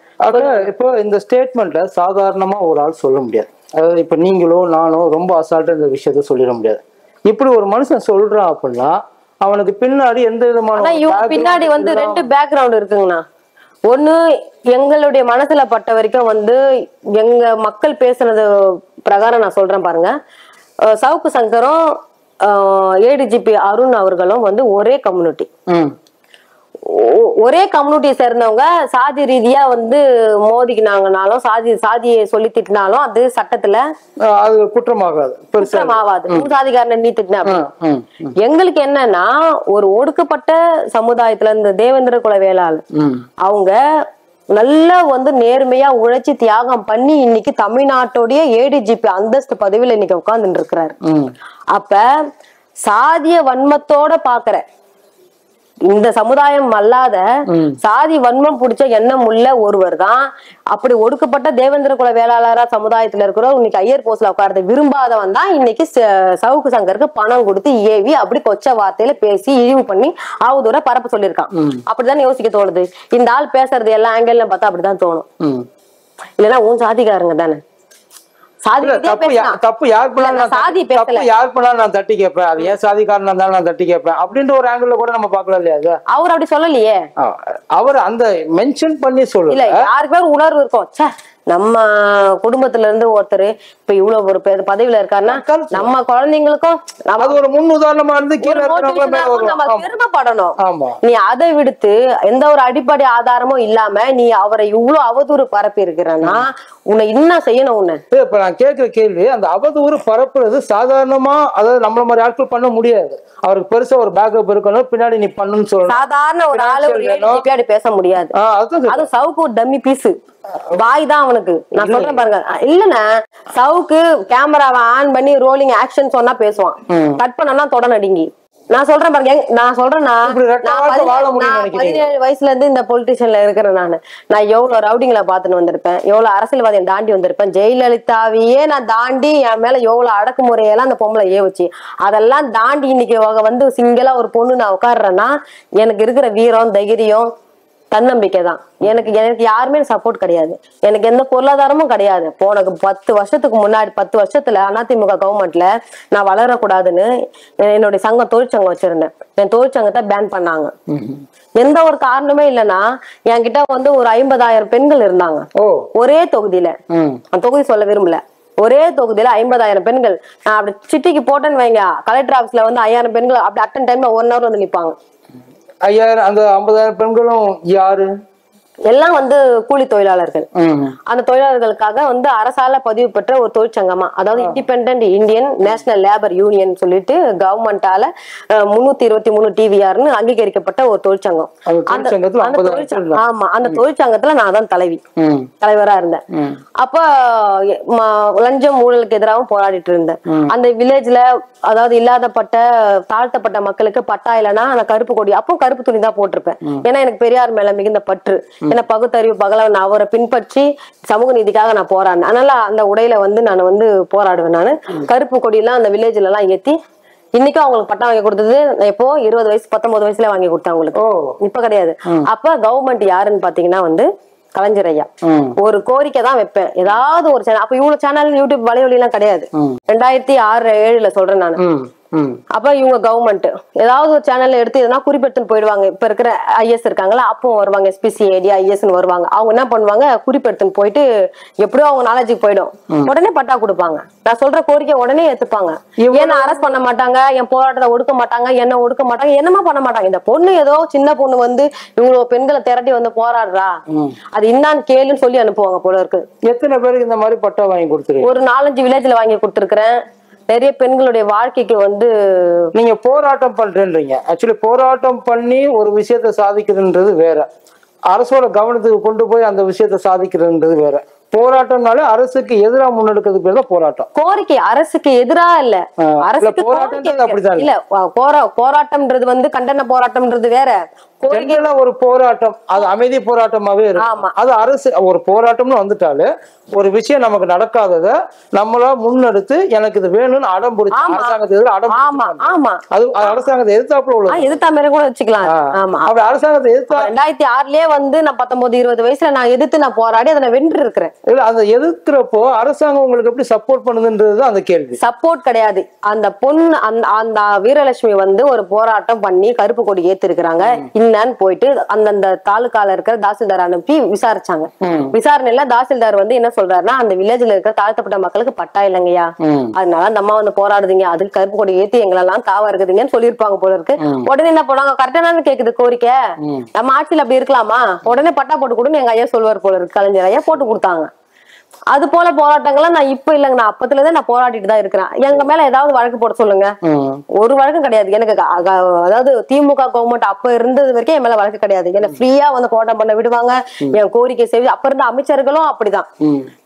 இப்போ இந்த ஸ்டேட்மெண்ட்ல சாதாரணமா ஒரு ஆள் சொல்ல முடியாது. அதாவது இப்ப நீங்களோ நானோ ரொம்ப அசால்ட்டா இந்த விஷயத்த சொல்லிட முடியாது. இப்படி ஒரு மனுஷன் சொல்றான் அப்படின்னா அவனுக்கு பின்னாடி எந்த விதமான பின்னாடி வந்து ரெண்டு பேக்ரவுண்ட் இருக்குங்கண்ணா. ஒண்ணு எங்களுடைய மனசுல பட்ட வரைக்கும் வந்து எங்க மக்கள் பேசுனது பிரகாரம் நான் சொல்றேன் பாருங்க. சவுக்கு சங்கரும் ஏடிஜிபி அருண் அவர்களும் வந்து ஒரே கம்யூனிட்டி. ஒரே கம்யூனிட்டியை சேர்ந்தவங்க சாதி ரீதியா வந்து மோதிக்கினாங்கனாலும் சாதி சாதியை சொல்லி திட்டினாலும் அது சட்டத்துல அது குற்றமாகாது. பெருசா குற்றம் ஆகாது உன் சாதிக்காரனை நீ திட்டின எங்களுக்கு என்னன்னா ஒரு ஒடுக்கப்பட்ட சமுதாயத்துல இந்த தேவேந்திர குல வேளாளர். அவங்க நல்லா வந்து நேர்மையா உழைச்சி தியாகம் பண்ணி இன்னைக்கு தமிழ்நாட்டுடைய ஏடிஜிபி அந்தஸ்து பதவியில இன்னைக்கு உட்கார்ந்துட்டு இருக்கிறாரு. அப்ப சாதிய வன்மத்தோட பாக்குற இந்த சமுதாயம் அல்லாத சாதி வன்மம் பிடிச்ச எண்ணம் உள்ள ஒருவர் தான். அப்படி ஒடுக்கப்பட்ட தேவேந்திர குல வேளாளரா சமுதாயத்துல இருக்கிறோம் இன்னைக்கு ஐயர் போஸ்ட்ல உட்கார்றது விரும்பாதவன் தான் இன்னைக்கு சவுக்கு சங்கருக்கு பணம் கொடுத்து ஏவி அப்படி கொச்ச வார்த்தையில பேசி இழிவு பண்ணி ஆவுதூர பரப்ப சொல்லியிருக்கான். அப்படிதான் யோசிக்க தோணுது. இந்த ஆள் பேசுறது எல்லா ஆங்கிள் பார்த்தா அப்படிதான் தோணும். இல்லைன்னா உன் சாதிக்காரங்க தானே. தப்பு யார் பண்ணாலும். யார் பண்ணாலும் நான் தட்டி கேட்பேன் அது ஏன் சாதிக்காரனா இருந்தாலும் நான் தட்டி கேட்பேன் அப்படின்ற ஒரு ஆங்கிள் கூட நம்ம பார்க்கலாம் இல்லையா அவர் அப்படி சொல்லலையே. அவர் அந்த மென்ஷன் பண்ணி சொல்லல. யாருக்கு பேர் உணர்வு இருக்கும் நம்ம குடும்பத்துல இருந்து ஒருத்தர் இப்ப இவ்வளவு ஒரு பதவியில இருக்காருன்னா. நம்ம குழந்தைங்களுக்கும் அது ஒரு முன் உதாரணமா இருந்து பெருமைப்படணும். நீ அதை விடுத்து எந்த ஒரு அடிப்படை ஆதாரமும் இல்லாம நீ அவரை இவ்வளவு அவதூறு பரப்பி இருக்கிறன்னா உன்னை இன்னும் செய்யணும் உன்னை? இப்ப நான் கேட்கிற கேள்வி அந்த அவதூறு பரப்புறது சாதாரணமா அதாவது நம்மள மாதிரி ஆட்கள் பண்ண முடியாது. அவருக்கு பெருசா ஒரு பேக்கப் இருக்கணும் பின்னாடி நீ பண்ணுன்னு சொல்லணும். சாதாரண ஒரு ஆளு பேச முடியாது. அது சவுக்கு ஒரு டம்மி பீஸ் வாய் தான் அவனுக்கு. நான் சொல்றேன் பாருங்க. இல்லண்ணா. சவுக்கு கேமராவை ஆன் பண்ணி ரோலிங் ஆக்ஷன் சொன்னா பேசுவான். கட் பண்ணனா தொட நடுங்கி. நான் சொல்றேன் பாருங்க. நான் சொல்றேன் நான் இப்படி ரெட்டை நான் வாழ்க்கை வாழ பதினேழு- வயசுல இருந்து இந்த பொலிட்டிஷியன்ல இருக்கிறேன் நானு. நான் எவ்வளவு ரவுடிங்களை பார்த்துட்டு வந்திருப்பேன். எவ்வளவு அரசியல்வாதியை தாண்டி வந்திருப்பேன். ஜெயலலிதாவையே நான் தாண்டி என் மேல எவ்வளவு அடக்குமுறையெல்லாம் அந்த பொம்பளை ஏவுச்சு. அதெல்லாம் தாண்டி இன்னைக்கு வந்து சிங்கிளா ஒரு பொண்ணு நான் உட்காடுறேன்னா எனக்கு இருக்கிற வீரம் தைரியம் தன்னம்பிக்கை தான். எனக்கு எனக்கு யாருமே சப்போர்ட் கிடையாது. எனக்கு எந்த பொருளாதாரமும் கிடையாது. போன பத்து வருஷத்துக்கு முன்னாடி பத்து வருஷத்துல அதிமுக கவர்மெண்ட்ல நான் வளரக்கூடாதுன்னு என்னுடைய சங்கம் தொழிற்சங்கம் வச்சிருந்தேன். என் தொழிற்சங்கத்தை பேன் பண்ணாங்க. எந்த ஒரு காரணமே இல்லைன்னா என்கிட்ட வந்து ஒரு ஐம்பதாயிரம் பெண்கள் இருந்தாங்க. ஓ. ஒரே தொகுதியில. தொகுதி சொல்ல விரும்பல. ஒரே தொகுதியில ஐம்பதாயிரம் பெண்கள். நான் அப்படி சிட்டிக்கு போட்டேன்னு வைங்க. கலெக்டர் ஆபீஸ்ல வந்து ஐயாயிரம் பெண்கள் அப்படி அட்டன் டைம்ல ஒன் ஹவர் வந்து நிப்பாங்க. ஐயாயிரம் அந்த ஐம்பதாயிரம் பெண்களும் யாரு? எல்லாம் வந்து கூலி தொழிலாளர்கள். அந்த தொழிலாளர்களுக்காக வந்து அரசால பதிவு பெற்ற ஒரு தொழிற்சங்கமா அதாவது independent Indian national labour union சொல்லிட்டு கவர்மெண்டால முன்னூத்தி இருபத்தி மூணு டிவிஆர்னு அங்கீகரிக்கப்பட்ட ஒரு தொழிற்சங்கம். அந்த தொழிற்சங்கத்துல அந்த 50,000 தொழிற்சங்கம் ஆமா அந்த தொழிற்சங்கத்துல நான் தான் தலைவி. தலைவரா இருந்தேன். அப்ப லஞ்சம் ஊழலுக்கு எதிராகவும் போராடிட்டு இருந்தேன். அந்த வில்லேஜ்ல அதாவது இல்லாதப்பட்ட தாழ்த்தப்பட்ட மக்களுக்கு பட்டா இல்லைன்னா நான் கருப்பு கொடி அப்போ கருப்பு துணி தான் போட்டிருப்பேன். ஏன்னா எனக்கு பெரியார் மேல மிகுந்த பற்று. ஏன்னா பகுத்தறிவு பகலவன் அவரை பின்பற்றி சமூக நீதிக்காக நான் போராடினேன். அதனால அந்த உடையில வந்து நான் வந்து போராடுவேன் நான். கருப்பு கொடியெல்லாம் அந்த வில்லேஜ்ல எல்லாம் ஏத்தி இன்னைக்கும் அவங்களுக்கு பட்டா வாங்கி கொடுத்தது எப்போ? இருபது வயசு பத்தொன்பது வயசுல வாங்கி கொடுத்தேன் அவங்களுக்கு. இப்ப கிடையாது. அப்ப கவர்மெண்ட் யாருன்னு பாத்தீங்கன்னா வந்து கலைஞர் ஐயா. ஒரு கோரிக்கை தான் வைப்பேன். ஏதாவது ஒரு சேனல் அப்ப இவ்வளவு சேனல் யூடியூப் வலைவலி எல்லாம் கிடையாது. ரெண்டாயிரத்தி ஆறு ஏழுல சொல்றேன் நான். அப்ப இவங்க கவர்மெண்ட் ஏதாவது ஒரு சேனல்ல எடுத்து எதனா குறிப்பெடுத்துன்னு போயிடுவாங்க. இப்ப இருக்கிற ஐஎஸ் இருக்காங்களா அப்போ வருவாங்க. எஸ்பிசி ஏடி ஐஎஸ்ன்னு வருவாங்க. அவங்க என்ன பண்ணுவாங்க? குறிப்பெடுத்துன்னு போயிட்டு எப்படியோ அவங்க நாலேஜுக்கு போயிடும். உடனே பட்டா கொடுப்பாங்க. நான் சொல்ற கோரிக்கை உடனே ஏத்துப்பாங்க. ஏன்னா அரெஸ்ட் பண்ண மாட்டாங்க என் போராட்டத்தை ஒடுக்க மாட்டாங்க என்ன ஒடுக்க மாட்டாங்க என்னமா பண்ண மாட்டாங்க? இந்த பொண்ணு ஏதோ சின்ன பொண்ணு வந்து இவ்வளவு பெண்களை திரட்டி வந்து போராடுறா. அது இன்னான்னு கேளுன்னு சொல்லி அனுப்புவாங்க போல இருக்கு. எத்தனை பேருக்கு இந்த மாதிரி பட்டா வாங்கி கொடுத்துருக்கீங்க? ஒரு நாலஞ்சு வில்லேஜ்ல வாங்கி கொடுத்துருக்கிறேன். நிறைய பெண்களுடைய வாழ்க்கைக்கு வந்து நீங்க போராட்டம் பண்றேன்றீங்க. ஆக்சுவலி போராட்டம் பண்ணி ஒரு விஷயத்த சாதிக்கிறதுன்றது வேற. அரசோட கவனத்துக்கு கொண்டு போய் அந்த விஷயத்த சாதிக்கிறதுன்றது வேற. போராட்டம்னாலே அரசுக்கு எதிராக முன்னெடுக்கிறதுக்கு பேர் தான் போராட்டம். கோரிக்கை அரசுக்கு எதிரா இல்ல. அரசுக்கு போராட்டம்ன்றது கோரிக்கை அப்படிதான் இல்ல போரா போராட்டம்ன்றது வந்து கண்டன போராட்டம்ன்றது வேற. ஜென்ரலா ஒரு போராட்டம் அது அமைதி போராட்டமாவே. இருக்கும். அது அரசு ஒரு போராட்டம்னு வந்துட்டாலே ஒரு விஷயம் நமக்கு நடக்காதத நம்மளா முன்னெடுத்து எனக்கு இது வேணும்னு அடம் பிடிச்சி. அரசாங்கத்தை எதிர அடம் ஆமா ஆமா. அது அது அரசாங்கத்தை எதிர்த்தாப்புல உள்ளது. எதிர்த்தா மாதிரி கூட வச்சுக்கலாம். ஆமா. அப்படி அரசாங்கத்தை எதிர்த்தா ரெண்டாயிரத்தி ஆறுலயே வந்து நான் பத்தொன்பது இருபது வயசுல நான் எதிர்த்து நான் போராடி அதை நான் வென்று இருக்கிறேன் இல்ல அதை எதிர்க்கிறப்போ அரசாங்கம் உங்களுக்கு எப்படி சப்போர்ட் பண்ணுதுன்றது தான் அந்த கேள்வி. சப்போர்ட் கிடையாது. அந்த பொண்ணு அந்த அந்த வீரலட்சுமி வந்து ஒரு போராட்டம் பண்ணி கருப்பு கொடி ஏத்திருக்கிறாங்க. என்னன்னு போயிட்டு அந்தந்த தாலுக்கால இருக்கிற தாசில்தார் அனுப்பி விசாரிச்சாங்க. விசாரணையில தாசில்தார் வந்து என்ன சொல்றாருன்னா அந்த வில்லேஜ்ல இருக்கிற தாழ்த்தப்பட்ட மக்களுக்கு பட்டா இல்லைங்கய்யா. அதனால அந்த அம்மா வந்து போராடுதீங்க. அதுக்கு கருப்பு கொடி ஏத்தி எங்களெல்லாம் தாவா இருக்குதுங்கன்னு சொல்லியிருப்பாங்க போல இருக்கு. உடனே என்ன பண்ணுவாங்க? கரெக்டானு கேக்குது கோரிக்கை. நம்ம ஆட்சியில அப்படி இருக்கலாமா? உடனே பட்டா போட்டு கொடுன்னு எங்க ஐயா சொல்லுவார் போல இருக்கு. கலைஞர் ஐயா போட்டு கொடுத்தாங்க. அது போல போராட்டங்கள்லாம் நான் இப்ப இல்லைங்க. நான் அப்பத்துல இருந்தே நான் போராடிட்டு தான் இருக்கிறேன். எங்க மேல ஏதாவது வழக்கு போட சொல்லுங்க. ஒரு வழக்கும் கிடையாது. எனக்கு அதாவது திமுக கவர்மெண்ட் அப்ப இருந்தது வரைக்கும் என் மேல வழக்கு கிடையாது. என்ன ஃப்ரீயா வந்து போராட்டம் பண்ண விடுவாங்க. என் கோரிக்கை செய்து அப்ப இருந்த அமைச்சர்களும் அப்படிதான்.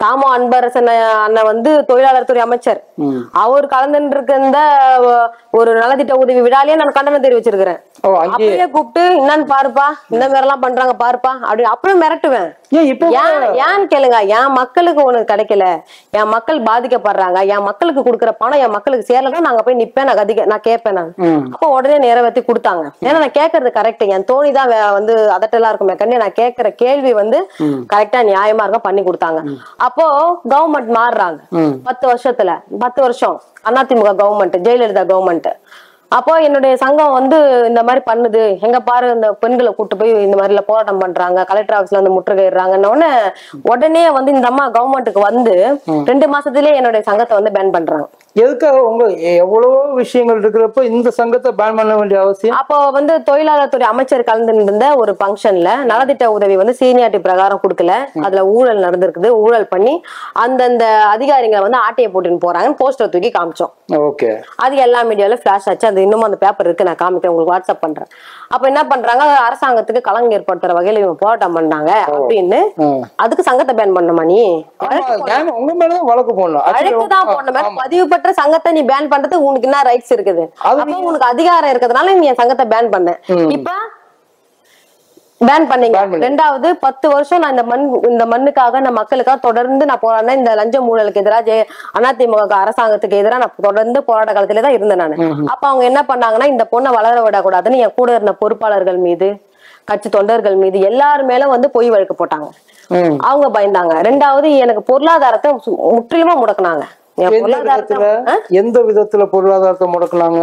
தாமோ அன்பரசன் அண்ணன் வந்து தொழிலாளர் துறை அமைச்சர். அவர் கலந்துட்டு இருந்த ஒரு நலத்திட்ட உதவி விழாலேயே நான் கண்டனம் தெரிவிச்சிருக்கிறேன். அப்படியே கூப்பிட்டு என்னன்னு பாருப்பா இந்த மாதிரி எல்லாம் பண்றாங்க பாருப்பா அப்படி அப்படியே மிரட்டுவேன். ஏன் இப்போ ஏன் ஏன்னு கேளுங்க என் மக்களுக்கு உனக்கு கிடைக்கல. என் மக்கள் பாதிக்கப்படுறாங்க என் மக்களுக்கு கொடுக்குற பணம் என் மக்களுக்கு சேரலன்னா நாங்க போய் நிப்பேன் நான் கதிக்க நான் கேட்பேன் நான். அப்போ உடனே நிறைவேற்றி கொடுத்தாங்க. ஏன்னா நான் கேட்கறது கரெக்ட் என் தோணி தான் வந்து அதட்டலா இருக்குமே கண்ணே நான் கேட்கிற கேள்வி வந்து கரெக்டா நியாயமா இருக்க பண்ணி கொடுத்தாங்க. அப்போ கவர்மெண்ட் மாறுறாங்க. பத்து வருஷத்துல பத்து வருஷம் அதிமுக கவர்மெண்ட் ஜெயலலிதா கவர்மெண்ட் அப்போ என்னுடைய சங்கம் வந்து இந்த மாதிரி பண்ணுது. எங்க பாரு இந்த பெண்களை கூட்டு போய் இந்த மாதிரி எல்லாம் போராட்டம் பண்றாங்க. கலெக்டர் ஆபீஸ்ல வந்து முற்றுகையிடுறாங்கன்ன உடனே உடனே வந்து இந்த அம்மா கவர்மெண்ட்டுக்கு வந்து ரெண்டு மாசத்துலயே என்னுடைய சங்கத்தை வந்து பேன் பண்றாங்க. எதுக்காக உங்க எவ்வளவோ விஷயங்கள் இருக்கிறப்ப இந்த சங்கத்தை பேன் பண்ண வேண்டிய அவசியம்? அப்போ வந்து தொழிலாளர் துறை அமைச்சர் கலந்து இருந்த ஒரு ஃபங்க்ஷன்ல நலத்திட்ட உதவி வந்து சீனியாரிட்டி பிரகாரம் கொடுக்கல. அதுல ஊழல் நடந்திருக்குது. ஊழல் பண்ணி அந்தந்த அதிகாரிகளை வந்து ஆட்டையை போட்டுன்னு போறாங்கன்னு போஸ்டர் தூக்கி காமிச்சோம். ஓகே. அது எல்லா மீடியால ஃபிளாஷ் ஆச்சு. அது இன்னும் அந்த பேப்பர் இருக்கு. நான் காமிக்கிறேன். உங்களுக்கு வாட்ஸ்அப் பண்றேன். அப்ப என்ன பண்றாங்க? அரசாங்கத்துக்கு களங்கு ஏற்படுத்துற வகையில இவங்க போராட்டம் பண்ணாங்க. அப்படின்னு அதுக்கு சங்கத்தை பேன் பண்ணமா நீ? வழக்கு போடணும். தான் போடணுமே. பதிவு பெற்ற சங்கத்தை நீ பேன் பண்றதுக்கு உனக்கு என்ன ரைட்ஸ் இருக்குது? அப்ப உனக்கு அதிகாரம் இருக்கிறதுனால நீ சங்கத்தை பேன் பண்ண. இப்ப பேன் பண்ணீங்க. ரெண்டாவது பத்து வருஷம் நான் இந்த மண் இந்த மண்ணுக்காக நான் மக்களுக்காக தொடர்ந்து நான் போராடினேன். இந்த லஞ்ச ஊழலுக்கு எதிராக அதிமுக அரசாங்கத்துக்கு எதிராக நான் தொடர்ந்து போராட்ட காலத்திலே தான் இருந்தேன் நான். அப்ப அவங்க என்ன பண்ணாங்கன்னா இந்த பொண்ணை வளர விடக்கூடாதுன்னு என் கூட இருந்த பொறுப்பாளர்கள் மீது கட்சி தொண்டர்கள் மீது எல்லார் மேல வந்து பொய் வழக்கு போட்டாங்க. அவங்க பயந்தாங்க. ரெண்டாவது எனக்கு பொருளாதாரத்தை முற்றிலுமா முடக்குனாங்க. எந்த விதத்துல? பொருளாதாரத்தை முடக்கலாங்க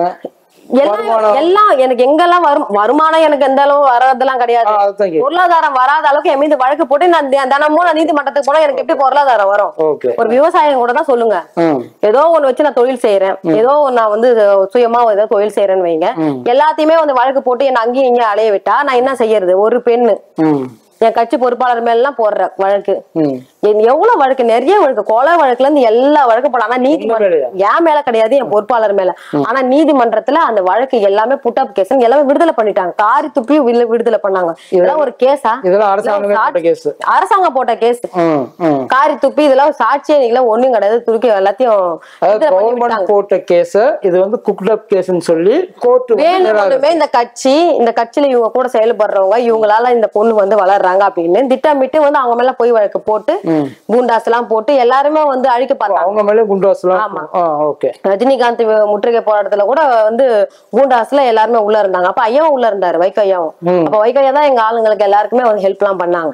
எல்லாம் எனக்கு எங்கெல்லாம் வரும் வருமானம் எனக்கு எந்த அளவு வர்றதெல்லாம் கிடையாது. பொருளாதாரம் வராத அளவுக்கு என் மீது வழக்கு போட்டு நான் தினமும் நான் நீதிமன்றத்துக்கு போனா எனக்கு எப்படி பொருளாதாரம் வரும்? ஒரு விவசாயம் கூட தான் சொல்லுங்க. ஏதோ ஒண்ணு வச்சு நான் தொழில் செய்யறேன் ஏதோ நான் வந்து சுயமா ஏதோ தொழில் செய்யறேன்னு வைங்க. எல்லாத்தையுமே வந்து வழக்கு போட்டு என்ன அங்கேயும் இங்கேயும் அலைய விட்டா நான் என்ன செய்யறது? ஒரு பெண்ணு. என் கட்சி பொறுப்பாளர் மேல எல்லாம் போடுற வழக்கு. எவ்வளவு வழக்கு? நிறைய வழக்கு. கொலை வழக்குல இருந்து எல்லா வழக்கு போட ஆனா நீதிமன்றம்? என் மேல கிடையாது என் பொறுப்பாளர் மேல. ஆனா நீதிமன்றத்துல அந்த வழக்கு எல்லாமே புட் அப் கேஸ் எல்லாமே விடுதலை பண்ணிட்டாங்க. காரி துப்பி விடுதலை- பண்ணாங்க. இதெல்லாம் ஒரு கேஸா இதெல்லாம் அரசாங்கமே போட்ட கேஸ் காரி துப்பி இதெல்லாம் சாட்சியே நீங்கள ஒண்ணும் கிடையாது. துருக்கி எல்லாத்தையும். போட்ட கேஸ இது வந்து குக்ட் அப் கேஸ்னு சொல்லி கோர்ட் வேணுமே இந்த கட்சி இந்த கட்சியில இவங்க கூட செயல்படுறவங்க இவங்களால இந்த பொண்ணு வந்து வளர்றாங்க அப்படின்னு திட்டமிட்டு வந்து அவங்க மேல பொய் வழக்கு போட்டு கூண்டாஸ் எல்லாம் போட்டு எல்லாருமே வந்து அழிக்க பார்த்தாங்க. அவங்க மேல ஆமா. ஓகே. ரஜினிகாந்த் முற்றுகை போராட்டத்துல கூட வந்து கூண்டாஸ்ல எல்லாருமே உள்ள இருந்தாங்க. அப்ப ஐயாவும் உள்ள இருந்தாரு வைகோ ஐயாவும். அப்ப வைகோ ஐயா தான் எங்க ஆளுங்களுக்கு எல்லாருக்குமே வந்து ஹெல்ப் எல்லாம் பண்ணாங்க.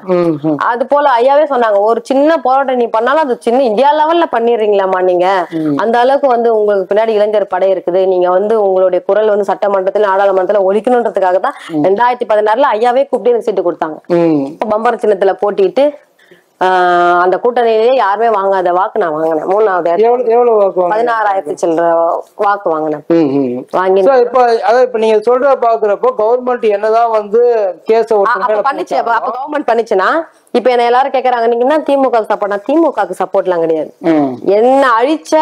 அது போல ஐயாவே சொன்னாங்க ஒரு சின்ன போராட்டம் நீ பண்ணாலும் அது சின்ன இந்தியா லெவல்ல பண்ணிடுறீங்களாமா நீங்க. அந்த அளவுக்கு வந்து உங்களுக்கு பின்னாடி இளைஞர் படை இருக்குது. நீங்க வந்து உங்களுடைய குரல் வந்து சட்டமன்றத்துல நாடாளுமன்றத்துல ஒழிக்கணுன்றதுக்காக தான் ரெண்டாயிரத்தி பதினாறுல ஐயாவே கூப்பிட்டு எனக்கு சீட்டு கொடுத்தாங்க. பம்பர சின்னத்துல போட்டிட்டு அந்த கூட்டணியிலேயே யாருமே வாங்காத வாக்கு நான் வாங்கினேன். மூணாவது பதினாறாயிரத்தி சில்லற வாக்கு வாங்கினேன். வாங்கி இப்ப அதான் இப்ப நீங்க சொல்ற பாக்குறப்போ கவர்மெண்ட் என்னதான் வந்து கேஸ பண்ணுச்சு. அப்ப அப்ப கவர்மெண்ட் பண்ணுச்சுன்னா இப்ப என்ன எல்லாரும் கேக்குறாங்க நீங்க என்ன திமுக சப்போர்ட் திமுகக்கு சப்போர்ட்லாம் கிடையாது. ம். என்ன அழிச்ச.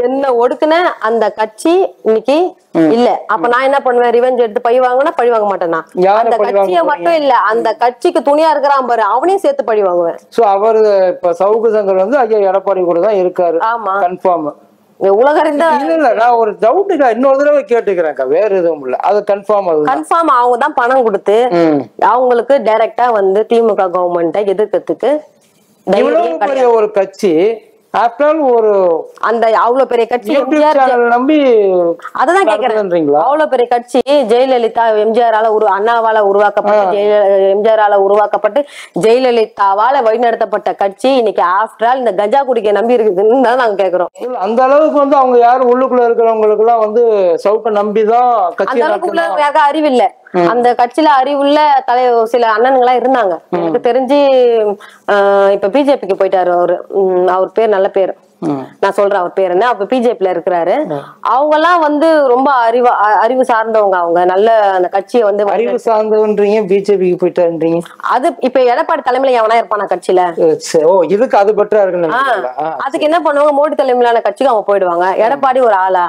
என்ன ஒடுக்குன அந்த கட்சி இன்னைக்கு இல்ல. அப்ப நான் என்ன பண்ணுவேன்? ரிவெஞ்ச் எடுத்து பழி வாங்கினா பழி வாங்க மாட்டேனா யாரை அந்த கட்சியை மட்டும் இல்ல அந்த கட்சிக்கு துணியா இருக்கிறான் பாரு அவனையும் சேர்த்து பழி வாங்குவேன். சோ அவர் இப்ப சவுக்கு சங்கர் வந்து ஐயா எடப்பாடி கூட தான் இருக்காரு. ஆமா. கன்ஃபார்ம் உலகறிந்த இல்ல இல்ல நான் ஒரு டவுட்டுக்கா இன்னொரு தடவை கேட்டுக்கிறேன்க்கா. வேற எதுவும் இல்ல. அது கன்ஃபார்ம் கன்ஃபார்ம் அவங்க தான் பணம் கொடுத்து அவங்களுக்கு டைரக்டா வந்து திமுக கவர்மெண்ட்டை எதிர்க்கிறதுக்கு இவ்வளவு. பெரிய ஒரு கட்சி ஆஃப்டர் ஒரு அந்த அவ்வளவு பெரிய கட்சி எம்ஜிஆர் நம்பி அததான் கேக்குறேன் நடத்துதுன்றீங்களா அவ்வளவு பெரிய கட்சி ஜெயலலிதா எம்ஜிஆரால உரு அண்ணாவால உருவாக்கப்பட்டு எம்ஜிஆரால உருவாக்கப்பட்டு ஜெயலலிதாவால வழிநடத்தப்பட்ட கட்சி இன்னைக்கு ஆஃப்டர் ஆல் இந்த கஞ்சா குடிக்க நம்பி இருக்குதுன்னு தான் நாங்க கேக்குறோம் அந்த அளவுக்கு வந்து அவங்க யாரும் உள்ளுக்குள்ள இருக்கிறவங்களுக்கு எல்லாம் வந்து சவுக்க நம்பிதான் கட்சி அந்த யாருக்கும் அந்த கட்சியில அறிவுள்ள தலை சில அண்ணனுங்களா இருந்தாங்க. எனக்கு தெரிஞ்சு ஆஹ் இப்ப பிஜேபிக்கு போயிட்டாரு அவரு. அவர் பேர் நல்ல பேர். நான் சொல்றேன் அவர் பேர் என்ன? அப்ப பிஜேபில இருக்கிறாரு. அவங்க எல்லாம் வந்து ரொம்ப அறிவு அறிவு சார்ந்தவங்க அவங்க. நல்ல அந்த கட்சியை வந்து அறிவு சார்ந்தவன்றீங்க பிஜேபிக்கு போயிட்டான்றீங்க அது இப்ப எடப்பாடி தலைமையில எவனா இருப்பானா கட்சியில. ஓ இதுக்கு அது பெட்டரா? ஆ. அதுக்கு என்ன பண்ணுவாங்க? மோடி தலைமையிலான கட்சிக்கு அவங்க போயிடுவாங்க. எடப்பாடி ஒரு ஆளா.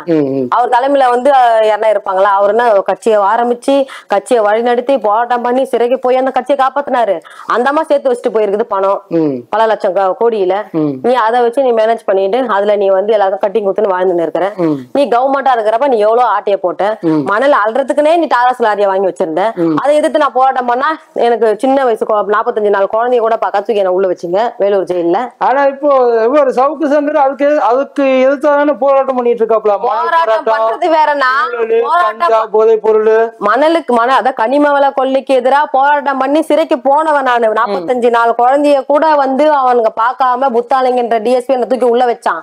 அவர் தலைமையில வந்து யாருன்னா இருப்பாங்களா? அவர் என்ன கட்சியை ஆரம்பிச்சு கட்சியை வழிநடத்தி போராட்டம் பண்ணி சிறைக்கு போய் அந்த கட்சியை காப்பாத்தினாரு. அந்த அம்மா சேர்த்து வச்சுட்டு போயிருக்குது பணம். பல லட்சம் கோடியில. நீ அதை வச்சு நீ மேனேஜ் பண்ணிட்டு அதுல நீ வந்து எல்லாருக்கும் கட்டி குத்துன்னு வாழ்ந்துன்னு இருக்கிற நீ கவர்மெண்டா இருக்கிறப்ப நீ எவ்வளவு ஆட்டைய போட்ட? மணல் அல்றதுக்குனே நீ டாரஸ் லாரியை வாங்கி வச்சிருந்த. அதை எதிர்த்து நான் போராட்டம் பண்ணா எனக்கு சின்ன வயசு நாற்பத்தஞ்சு நாள் குழந்தைய கூட பா- கத்துக்கி என்ன உள்ள வச்சுங்க. வேலூர் ஜெயில்ல. ஆனா இப்போ சவுக்கு சங்கர் அதுக்கு அதுக்கு எதிர்த்தாதானே போராட்டம் பண்ணிட்டு இருக்காப்ல போராட்டம் பண்றது வேறனா போராட்டம் போதை பொருள். மணலுக்கு மணல் அதான் கனிம வள கொள்ளைக்கு எதிரா போராட்டம் பண்ணி சிறைக்கு போனவன் நானு. நாற்பத்தஞ்சு நாள் குழந்தைய கூட வந்து அவனுங்க பார்க்காம புத்தாலிங்கன்ற டிஎஸ்பி என்ன தூக்கி உள்ள வச்சான்.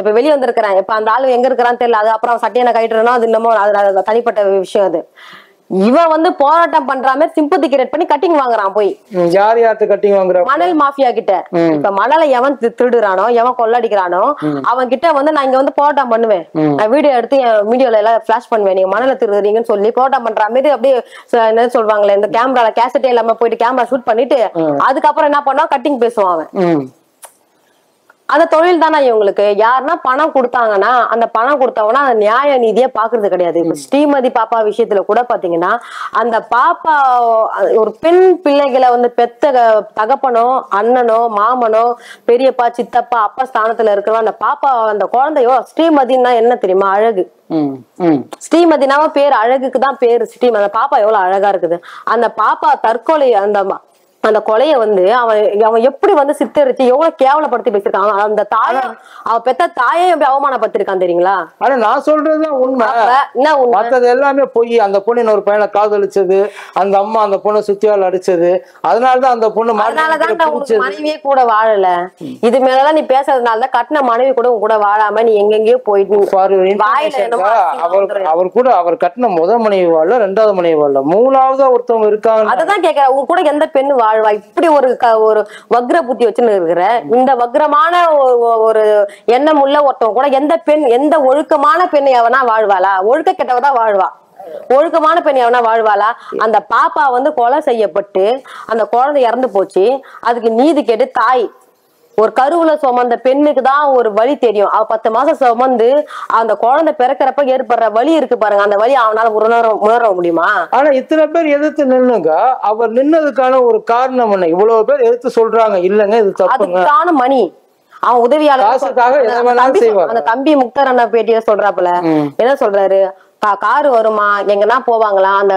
இப்ப வெளிய வந்திருக்கிறேன். இப்ப அந்த ஆளு எங்க இருக்கிறான்னு தெரியல. அது அப்புறம் சட்டையை நான் அது இன்னமும் அது தனிப்பட்ட விஷயம் அது. இவன் வந்து போராட்டம் பண்ற மாதிரி சிம்பத்தி கிரியேட் பண்ணி கட்டிங் வாங்குறான் போய். யார் யார்கிட்ட கட்டிங் வாங்குற? மணல் மாஃபியா கிட்ட. இப்ப மணலை எவன் திருடுறானோ எவன் கொள்ளடிக்கிறானோ அவன் கிட்ட வந்து நான் இங்க வந்து போராட்டம் பண்ணுவேன். நான் வீடியோ எடுத்து என் வீடியோல எல்லாம் பிளாஷ் பண்ணுவேன். நீங்க மணலை திருடுறீங்கன்னு சொல்லி போராட்டம் பண்ற மாதிரி அப்படியே என்ன சொல்வாங்களே இந்த கேமரால கேசட்டே இல்லாம போயிட்டு கேமரா ஷூட் பண்ணிட்டு அதுக்கப்புறம் என்ன பண்ணுவான்? கட்டிங் பேசுவான் அவன். அந்த தொழில் தானே இவங்களுக்கு. யாருன்னா பணம் கொடுத்தாங்கன்னா அந்த பணம் கொடுத்தவனா அந்த நியாய நீதியை பாக்குறது கிடையாது. இப்ப ஸ்ரீமதி பாப்பா விஷயத்துல கூட பாத்தீங்கன்னா அந்த பாப்பா ஒரு பெண் பிள்ளைகளை வந்து பெத்த தகப்பனோ அண்ணனோ மாமனோ பெரியப்பா சித்தப்பா அப்பா ஸ்தானத்துல இருக்கிறவன் அந்த பாப்பா அந்த குழந்தையோ ஸ்ரீமதின்னா என்ன தெரியுமா? அழகு. ஸ்ரீமதினாவ பேர் அழகுக்கு தான் பேரு. ஸ்ரீமதி அந்த பாப்பா எவ்வளவு அழகா இருக்குது. அந்த பாப்பா தற்கொலை அந்த அந்த கொலைய வந்து அவன் அவன் எப்படி வந்து சித்தரிச்சு எவ்வளவு கேவலப்படுத்தி பேசியிருக்கான்? அவன் அந்த தாய அவ பெத்த தாயே எப்படி அவமானப்படுத்திருக்கான் தெரியுங்களா? ஆனா நான் சொல்றதுதான் உண்மை. என்ன? மத்தது எல்லாமே பொய். அந்த பொண்ணு இன்னொரு பையனை காதலிச்சது அந்த அம்மா அந்த பொண்ணை சுத்தியால் அடிச்சது. அதனாலதான் அந்த பொண்ணு அதனாலதான் மனைவியே கூட வாழல. இது மேலதான் நீ பேசுறதுனாலதான் கட்டின மனைவி கூட உன் கூட வாழாம நீ எங்கெங்கயோ போயிட்டு அவர். அவர் கூட அவர் கட்டின முத மனைவி வாழல ரெண்டாவது மனைவி வாழல. மூணாவதா ஒருத்தவங்க இருக்காங்க. அததான் கேக்குறேன். உன் கூட எந்த பெண் வாழ்வா? இப்படி ஒரு ஒரு வக்ர புத்தி வச்சுன்னு இருக்கிற இந்த வக்ரமான ஒரு எண்ணம் உள்ள ஒருத்தவங்க கூட எந்த பெண் எந்த ஒழுக்கமான பெண் எவனா வாழ்வாளா? ஒழுக்க கெட்டவதான் வாழ்வா? ஒழுக்கமான பெண் எவனா வாழ்வாளா? அந்த பாப்பா வந்து கொலை செய்யப்பட்டு அந்த குழந்தை இறந்து போச்சு. அதுக்கு நீதி கேட்டு தாய் ஒரு கருவுல சுமந்த பெண்ணுக்கு தான் ஒரு வலி தெரியும். அவ பத்து மாசம் சுமந்து அந்த குழந்தை பிறக்கிறப்ப ஏற்படுற வலி இருக்கு பாருங்க. அந்த வலி அவனால உணர உணர முடியுமா? ஆனா இத்தனை பேர் எதிர்த்து நின்னுங்க. அவர் நின்னதுக்கான ஒரு காரணம் என்ன? இவ்வளவு பேர் எதிர்த்து சொல்றாங்க. இல்லங்க இது தப்புங்க. அதுக்கான மணி. அவன் உதவியாளர் அந்த தம்பி முக்தார் அண்ணா பேட்டியில சொல்றாப்புல. என்ன சொல்றாரு? காரு வருமா? எங்கன்னா போவாங்களாம் அந்த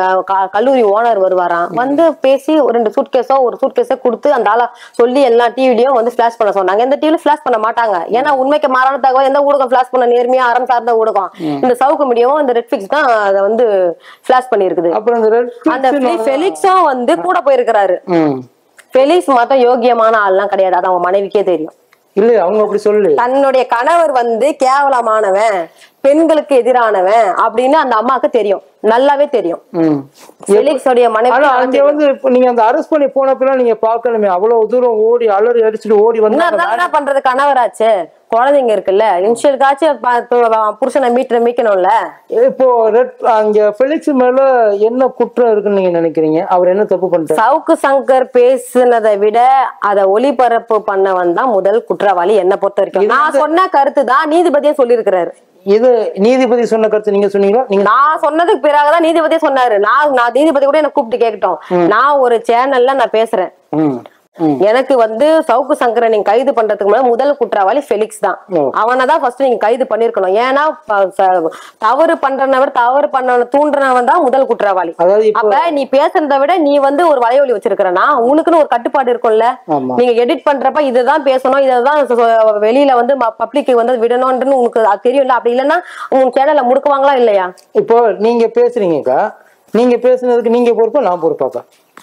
கல்லூரி ஓனர் வருவாராம். வந்து பேசி ஒரு ரெண்டு சூட்கேஸோ ஒரு சூட்கேஸோ கொடுத்து அந்த ஆளை சொல்லி எல்லா டிவிலையும் வந்து ஃபிளாஷ் பண்ண சொன்னாங்க. எந்த டிவிலும் ஃபிளாஷ் பண்ண மாட்டாங்க. ஏன்னா உண்மைக்கு மாறான தகவல் எந்த ஊடகம் ஃபிளாஷ் பண்ண நேர்மையா அறம் சார்ந்த ஊடகம். இந்த சவுக்கு மீடியாவும் இந்த ரெட்ஃபிக்ஸ் தான் அதை வந்து ஃபிளாஷ் ரெட் அந்த ஃபெலிக்ஸும் வந்து கூட போயிருக்கிறாரு. ஃபெலிக்ஸ் மட்டும் யோகியமான ஆள்லாம் கிடையாது. அது அவங்க மனைவிக்கே தெரியும். இல்ல அவங்க அப்படி சொல்லு தன்னுடைய கணவர் வந்து கேவலமானவன். பெண்களுக்கு எதிரானவன் அப்படின்னு அந்த அம்மாவுக்கு தெரியும். நல்லாவே தெரியும். ம். ஃபெலிக்ஸோடைய மனைவி அங்க வந்து நீங்க அந்த அரெஸ்ட் பண்ணி போனப்பெல்லாம் நீங்க பார்க்கணுமே. அவ்வளவு தூரம் ஓடி அலறி அடிச்சுட்டு ஓடி வந்து என்ன பண்றது கணவராச்சு? குழந்தைங்க இருக்குல்ல. இன்ஷியலுக்காச்சும் புருஷனை மீட்டு மீட்கணும்ல? இப்போ ரெட் அங்க பெலிக்ஸ் மேல என்ன குற்றம் இருக்குன்னு நீங்க நினைக்கிறீங்க? அவர் என்ன தப்பு பண்ணிட்டாரு? சவுக்கு சங்கர் பேசுனதை விட அத ஒளிபரப்பு பண்ணவன் தான் முதல் குற்றவாளி என்ன பொறுத்த வரைக்கும். நான் சொன்ன கருத்து தான் நீதிபதியே சொல்லியிருக்கிறாரு. இது நீதிபதி சொன்ன கருத்து நீங்க சொன்னீங்களா? நீங்க நான் சொன்னதுக்கு பிறகுதான் நீதிபதியே சொன்னாரு. நான் நான் நீதிபதி கூட என்ன கூப்பிட்டு கேட்கட்டும் நான் ஒரு சேனல்ல நான் பேசுறேன். எனக்கு வந்து சவுக்கு சங்கரை நீங்க கைது பண்றதுக்கு முன்னாடி முதல் குற்றவாளி ஃபெலிக்ஸ் தான். அவனை தான் ஃபர்ஸ்ட் நீங்க கைது பண்ணிருக்கணும். ஏன்னா தவறு பண்றவன் தவறு பண்ண தூண்டுறவன் தான் முதல் குற்றவாளி. அப்ப நீ பேசுறதை விட நீ வந்து ஒரு வலையொலி வச்சிருக்கிறனா? உனக்குன்னு ஒரு கட்டுப்பாடு இருக்கும்ல. நீங்க எடிட் பண்றப்ப இதுதான் பேசணும் சொ- வெளியில வந்து பப்ளிக் வந்து விடணும்னு உனக்கு அது தெரியும்ல அப்படி இல்லைன்னா உன் சேனல்ல முடுக்குவாங்களா இல்லையா? இப்போ நீங்க பேசுறீங்கக்கா. நீங்க பேசுனதுக்கு நீங்க பொறுப்பா நான் பொறுப்பாக்கா?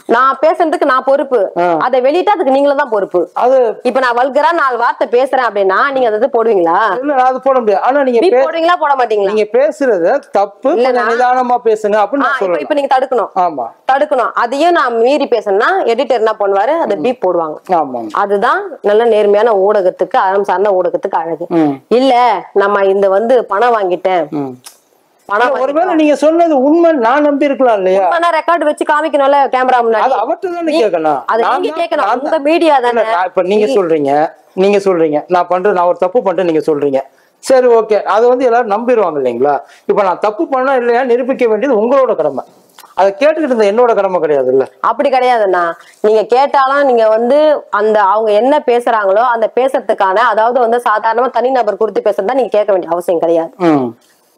நான் பேசுறதுக்கு நான் பொறுப்பு. அதை வெளியிட்டா அதுக்கு நீங்களும் தான் பொறுப்பு. அது இப்ப நான் வல்கரா நாலு வார்த்தை பேசுறேன் அப்படின்னா நீங்க அதை போடுவீங்களா? இல்ல அது போட முடியாது. ஆனா நீங்க போடுவீங்களா போட மாட்டீங்களா? நீங்க பேசுறத தப்பு. நிதானமா பேசுங்க அப்படின்னு இப்ப நீங்க தடுக்கணும். ஆமா. தடுக்கணும். அதையும் நான் மீறி பேசணும்னா எடிட்டர் என்ன பண்ணுவாரு? அதை பீப் போடுவாங்க. ஆமா அதுதான் நல்ல நேர்மையான ஊடகத்துக்கு அறம் சார்ந்த ஊடகத்துக்கு அழகு. இல்ல நம்ம இந்த வந்து பணம் வாங்கிட்டேன். பணம் ஒருவேளை நீங்க சொன்னது உண்மை நான் நம்பி இருக்கலாம் இல்லையா? ரெக்கார்டு வச்சு காமிக்கணும்ல கேமரா அது முன்னாடி. அவர்கிட்ட தானே நீ- கேட்கணும். அது நான் நீங்க தான்- கேட்கணும். தான்- மீடியா தானே. இப்ப நீங்க சொல்றீங்க நீங்க சொல்றீங்க. நான் பண்றது நான் ஒரு தப்பு பண்றேன் நீங்க சொல்றீங்க. சரி ஓகே. அதை வந்து எல்லாரும் நம்பிடுவாங்க இல்லைங்களா? இப்ப நான் தப்பு பண்ணா இல்லையா நிரூபிக்க வேண்டியது உங்களோட கடமை. அதை கேட்டுக்கிட்டு இருந்த என்னோட கடமை கிடையாது இல்ல. அப்படி கிடையாதுண்ணா. நீங்க கேட்டாலும் நீங்க வந்து அந்த அவங்க என்ன பேசுறாங்களோ அந்த பேசுறதுக்கான அதாவது வந்து சாதாரணமா தனிநபர் குறித்து பேசுறதா நீங்க கேட்க வேண்டிய அவசியம் கிடையாது.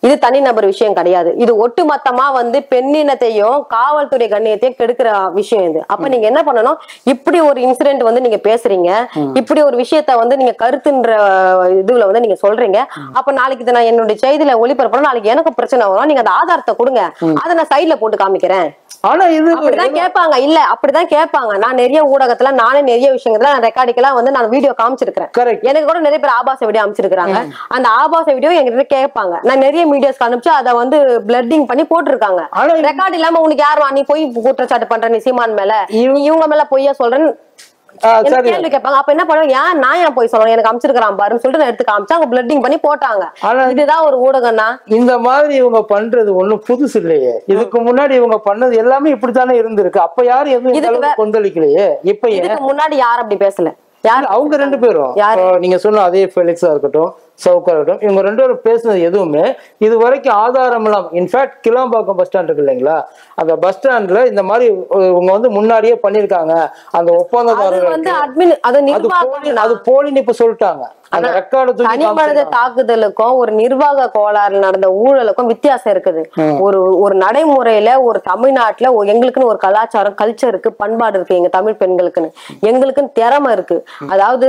இது தனிநபர் விஷயம் கிடையாது. இது ஒட்டுமொத்தமா வந்து பெண்ணினத்தையும் காவல்துறை கண்ணியத்தையும் கெடுக்கிற விஷயம் இது. அப்ப நீங்க என்ன பண்ணணும்? இப்படி ஒரு இன்சிடென்ட் வந்து நீங்க பேசுறீங்க. இப்படி ஒரு விஷயத்த வந்து நீங்க கருத்துன்ற இதுல வந்து நீங்க சொல்றீங்க. அப்ப நாளைக்கு இதை நான் என்னுடைய செய்தியில ஒளிபரப்பணும். நாளைக்கு எனக்கு பிரச்சனை வரும். நீங்க அந்த ஆதாரத்தை கொடுங்க. அதை நான் சைட்ல போட்டு காமிக்கிறேன். ஆனா இது அப்படிதான் கேட்பாங்க. இல்ல அப்படிதான் கேட்பாங்க. நான் நிறைய ஊடகத்துல நானே நிறைய விஷயங்கள்ல நான் ரெக்கார்டிக்கெல்லாம் வந்து நான் வீடியோ காமிச்சிருக்கிறேன். கரெக்ட் எனக்கு கூட நிறைய பேர் ஆபாச வீடியோ அமைச்சிருக்காங்க அந்த ஆபாச வீடியோ எங்கிட்ட கேட்பாங்க. நான் நிறைய மீடியாஸ்க்கு அனுப்பிச்சு அதை வந்து பிளட்டிங் பண்ணி போட்டிருக்காங்க. ரெக்கார்ட் இல்லாம உனக்கு யாருமா நீ போய் குற்றச்சாட்டு பண்ற நீ சீமான் மேல. இவங்க மேல பொய்யா சொல்றேன்னு கேள்வி கேட்பாங்க. அப்ப என்ன பண்ணுவேன் ஏன் நான் ஏன் போய் சொல்லணும்? எனக்கு அமைச்சிருக்கான் பாருன்னு சொல்லிட்டு நான் எடுத்து காமிச்சா அவங்க பிளட்டிங் பண்ணி போட்டாங்க. இதுதான் ஒரு ஊடகம்னா. இந்த மாதிரி இவங்க பண்றது ஒண்ணும் புதுசு இல்லையே. இதுக்கு முன்னாடி இவங்க பண்ணது எல்லாமே இப்படித்தானே இருந்திருக்கு. அப்ப யாரும் எதுவும் கொந்தளிக்கலையே? இப்ப இதுக்கு முன்னாடி யாரும் அப்படி பேசல? யார் அவங்க ரெண்டு பேரும். யாரு? நீங்க சொன்ன அதே ஃபெலிக்ஸா இருக்கட்டும் சவுக்கா இருக்கட்டும் இவங்க ரெண்டு பேரும் பேசுனது எதுவுமே. இது வரைக்கும் ஆதாரம் இல்லாம இன்ஃபேக்ட் கிளாம்பாக்கம் பஸ் ஸ்டாண்ட் இருக்கு இல்லைங்களா? அந்த பஸ் ஸ்டாண்ட்ல இந்த மாதிரி இவங்க வந்து முன்னாடியே பண்ணிருக்காங்க அந்த அது ஒப்பந்ததாரர் வந்து அட்மின் அது போலின்னு இப்ப சொல்லிட்டாங்க. அந்த ரெக்கார்டு தூக்கி தனி மனித காமிச்சிருக்காங்க. தாக்குதலுக்கும் ஒரு நிர்வாக கோளாறு நடந்த ஊழலுக்கும் வித்தியாசம் இருக்குது. ஒரு ஒரு நடைமுறையில ஒரு தமிழ்நாட்டுல எங்களுக்குன்னு ஒரு கலாச்சாரம் கல்ச்சர் இருக்கு பண்பாடு இருக்கு எங்க தமிழ் பெண்களுக்குன்னு. எங்களுக்குன்னு திறமை இருக்கு. அதாவது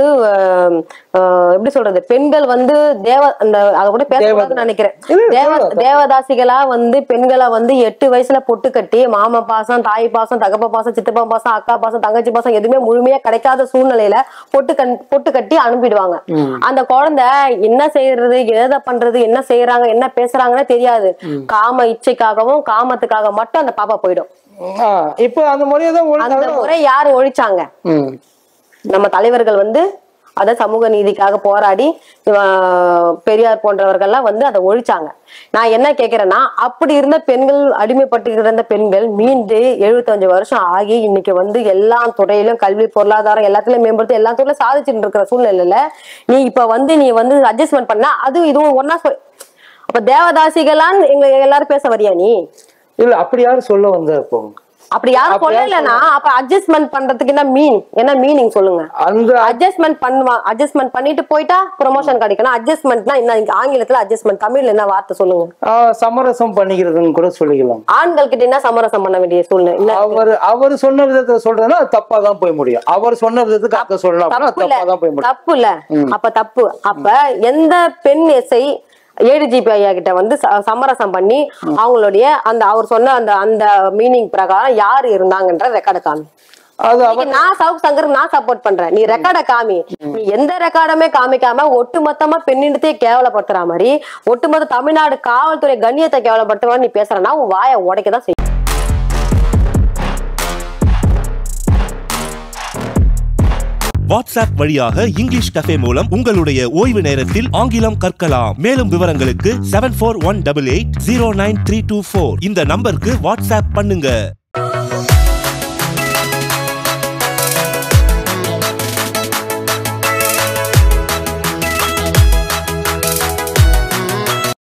எப்படி சொல்றது? பெண்கள் வந்து தேவ அந்த அதை கூட பேசக்கூடாதுன்னு நினைக்கிறேன். தேவ தேவதாசிகளா வந்து பெண்களை வந்து எட்டு வயசுல பொட்டு கட்டி மாமா பாசம் தாய் பாசம் தகப்ப பாசம் சித்தப்பா பாசம் அக்கா பாசம் தங்கச்சி பாசம் எதுவுமே முழுமையா கிடைக்காத சூழ்நிலையில பொட்டு கண் பொட்டு கட்டி அனுப்பிடுவாங்க. அந்த குழந்தை என்ன செய்யறது எதை பண்றது என்ன செய்யறாங்க என்ன பேசுறாங்கன்னே தெரியாது. காம இச்சைக்காகவும் காமத்துக்காக மட்டும் அந்த பாப்பா போயிடும். இப்ப அந்த முறையை தான் அந்த முறை யாரு ஒழிச்சாங்க. நம்ம தலைவர்கள் வந்து அத சமூக நீதிக்காக போராடி பெரியார் போன்றவர்கள்லாம் வந்து அதை ஒழிச்சாங்க. நான் என்ன கேட்கிறேன்னா அப்படி இருந்த பெண்கள் அடிமைப்பட்டு இருந்த பெண்கள் மீண்டு எழுபத்தஞ்சு வருஷம் ஆகி இன்னைக்கு வந்து எல்லா துறையிலும் கல்வி பொருளாதாரம் எல்லாத்துலயும் மேம்படுத்தி எல்லா துறையில சாதிச்சுட்டு இருக்கிற சூழ்நிலையில நீ இப்ப வந்து நீ வந்து அட்ஜஸ்ட்மெண்ட் பண்ண அது இதுவும் ஒன்னா அப்ப தேவதாசிகளான்னு எங்க எல்லாரும் பேச வரியா நீ? இல்ல அப்படி யாரும் சொல்ல வந்தா அப்படி யாரும் சொல்லலைன்னா அப்ப அட்ஜஸ்ட்மெண்ட் பண்றதுக்கு என்ன மீன் என்ன மீனிங் சொல்லுங்க? அந்த அட்ஜஸ்ட்மெண்ட் பண்ணுவான் அட்ஜஸ்ட்மெண்ட் பண்ணிட்டு போயிட்டா ப்ரொமோஷன் கிடைக்கணும். அட்ஜஸ்ட்மெண்ட்னா என்ன? ஆங்கிலத்துல அட்ஜஸ்ட்மெண்ட் தமிழ்ல என்ன வார்த்தை சொல்லுங்க? சமரசம் பண்ணிக்கிறதுன்னு கூட சொல்லிக்கலாம். ஆண்கள் கிட்ட என்ன சமரசம் பண்ண வேண்டிய சூழ்நிலை? இல்ல அவர் அவர் சொன்ன விதத்தை சொல்றதுன்னா அது தப்பா தான் போய் முடியும். அவர் சொன்ன விதத்துக்கு அக்க சொல்லலாம் தப்பா தான் போய் முடியும். தப்பு இல்ல அப்ப தப்பு. அப்ப எந்த பெண் எஸ்ஐ ஏடிஜிபி ஐயா கிட்ட வந்து சமரசம் பண்ணி அவங்களுடைய அந்த அவர் சொன்ன அந்த அந்த மீனிங் பிரகாரம் யார் இருந்தாங்கன்ற ரெக்கார்டு காமி. நான் சவுக் சங்கருக்கு நான் சப்போர்ட் பண்றேன். நீ ரெக்கார்ட காமி. நீ எந்த ரெக்கார்டுமே காமிக்காம ஒட்டுமொத்தமா பெண்ணிடத்தையே கேவலப்படுத்துற மாதிரி ஒட்டுமொத்த தமிழ்நாடு காவல்துறை கண்ணியத்தை கேவலப்படுத்துற மாதிரி நீ பேசுறனா உன் வாயை உடைக்க தான் செய்யும். வாட்ஸ்அப் வழியாக இங்கிலீஷ் கஃபே மூலம் உங்களுடைய ஓய்வு நேரத்தில் ஆங்கிலம் கற்கலாம். மேலும் விவரங்களுக்கு seven four one double eight zero nine three two four இந்த நம்பருக்கு வாட்ஸ்அப் பண்ணுங்க.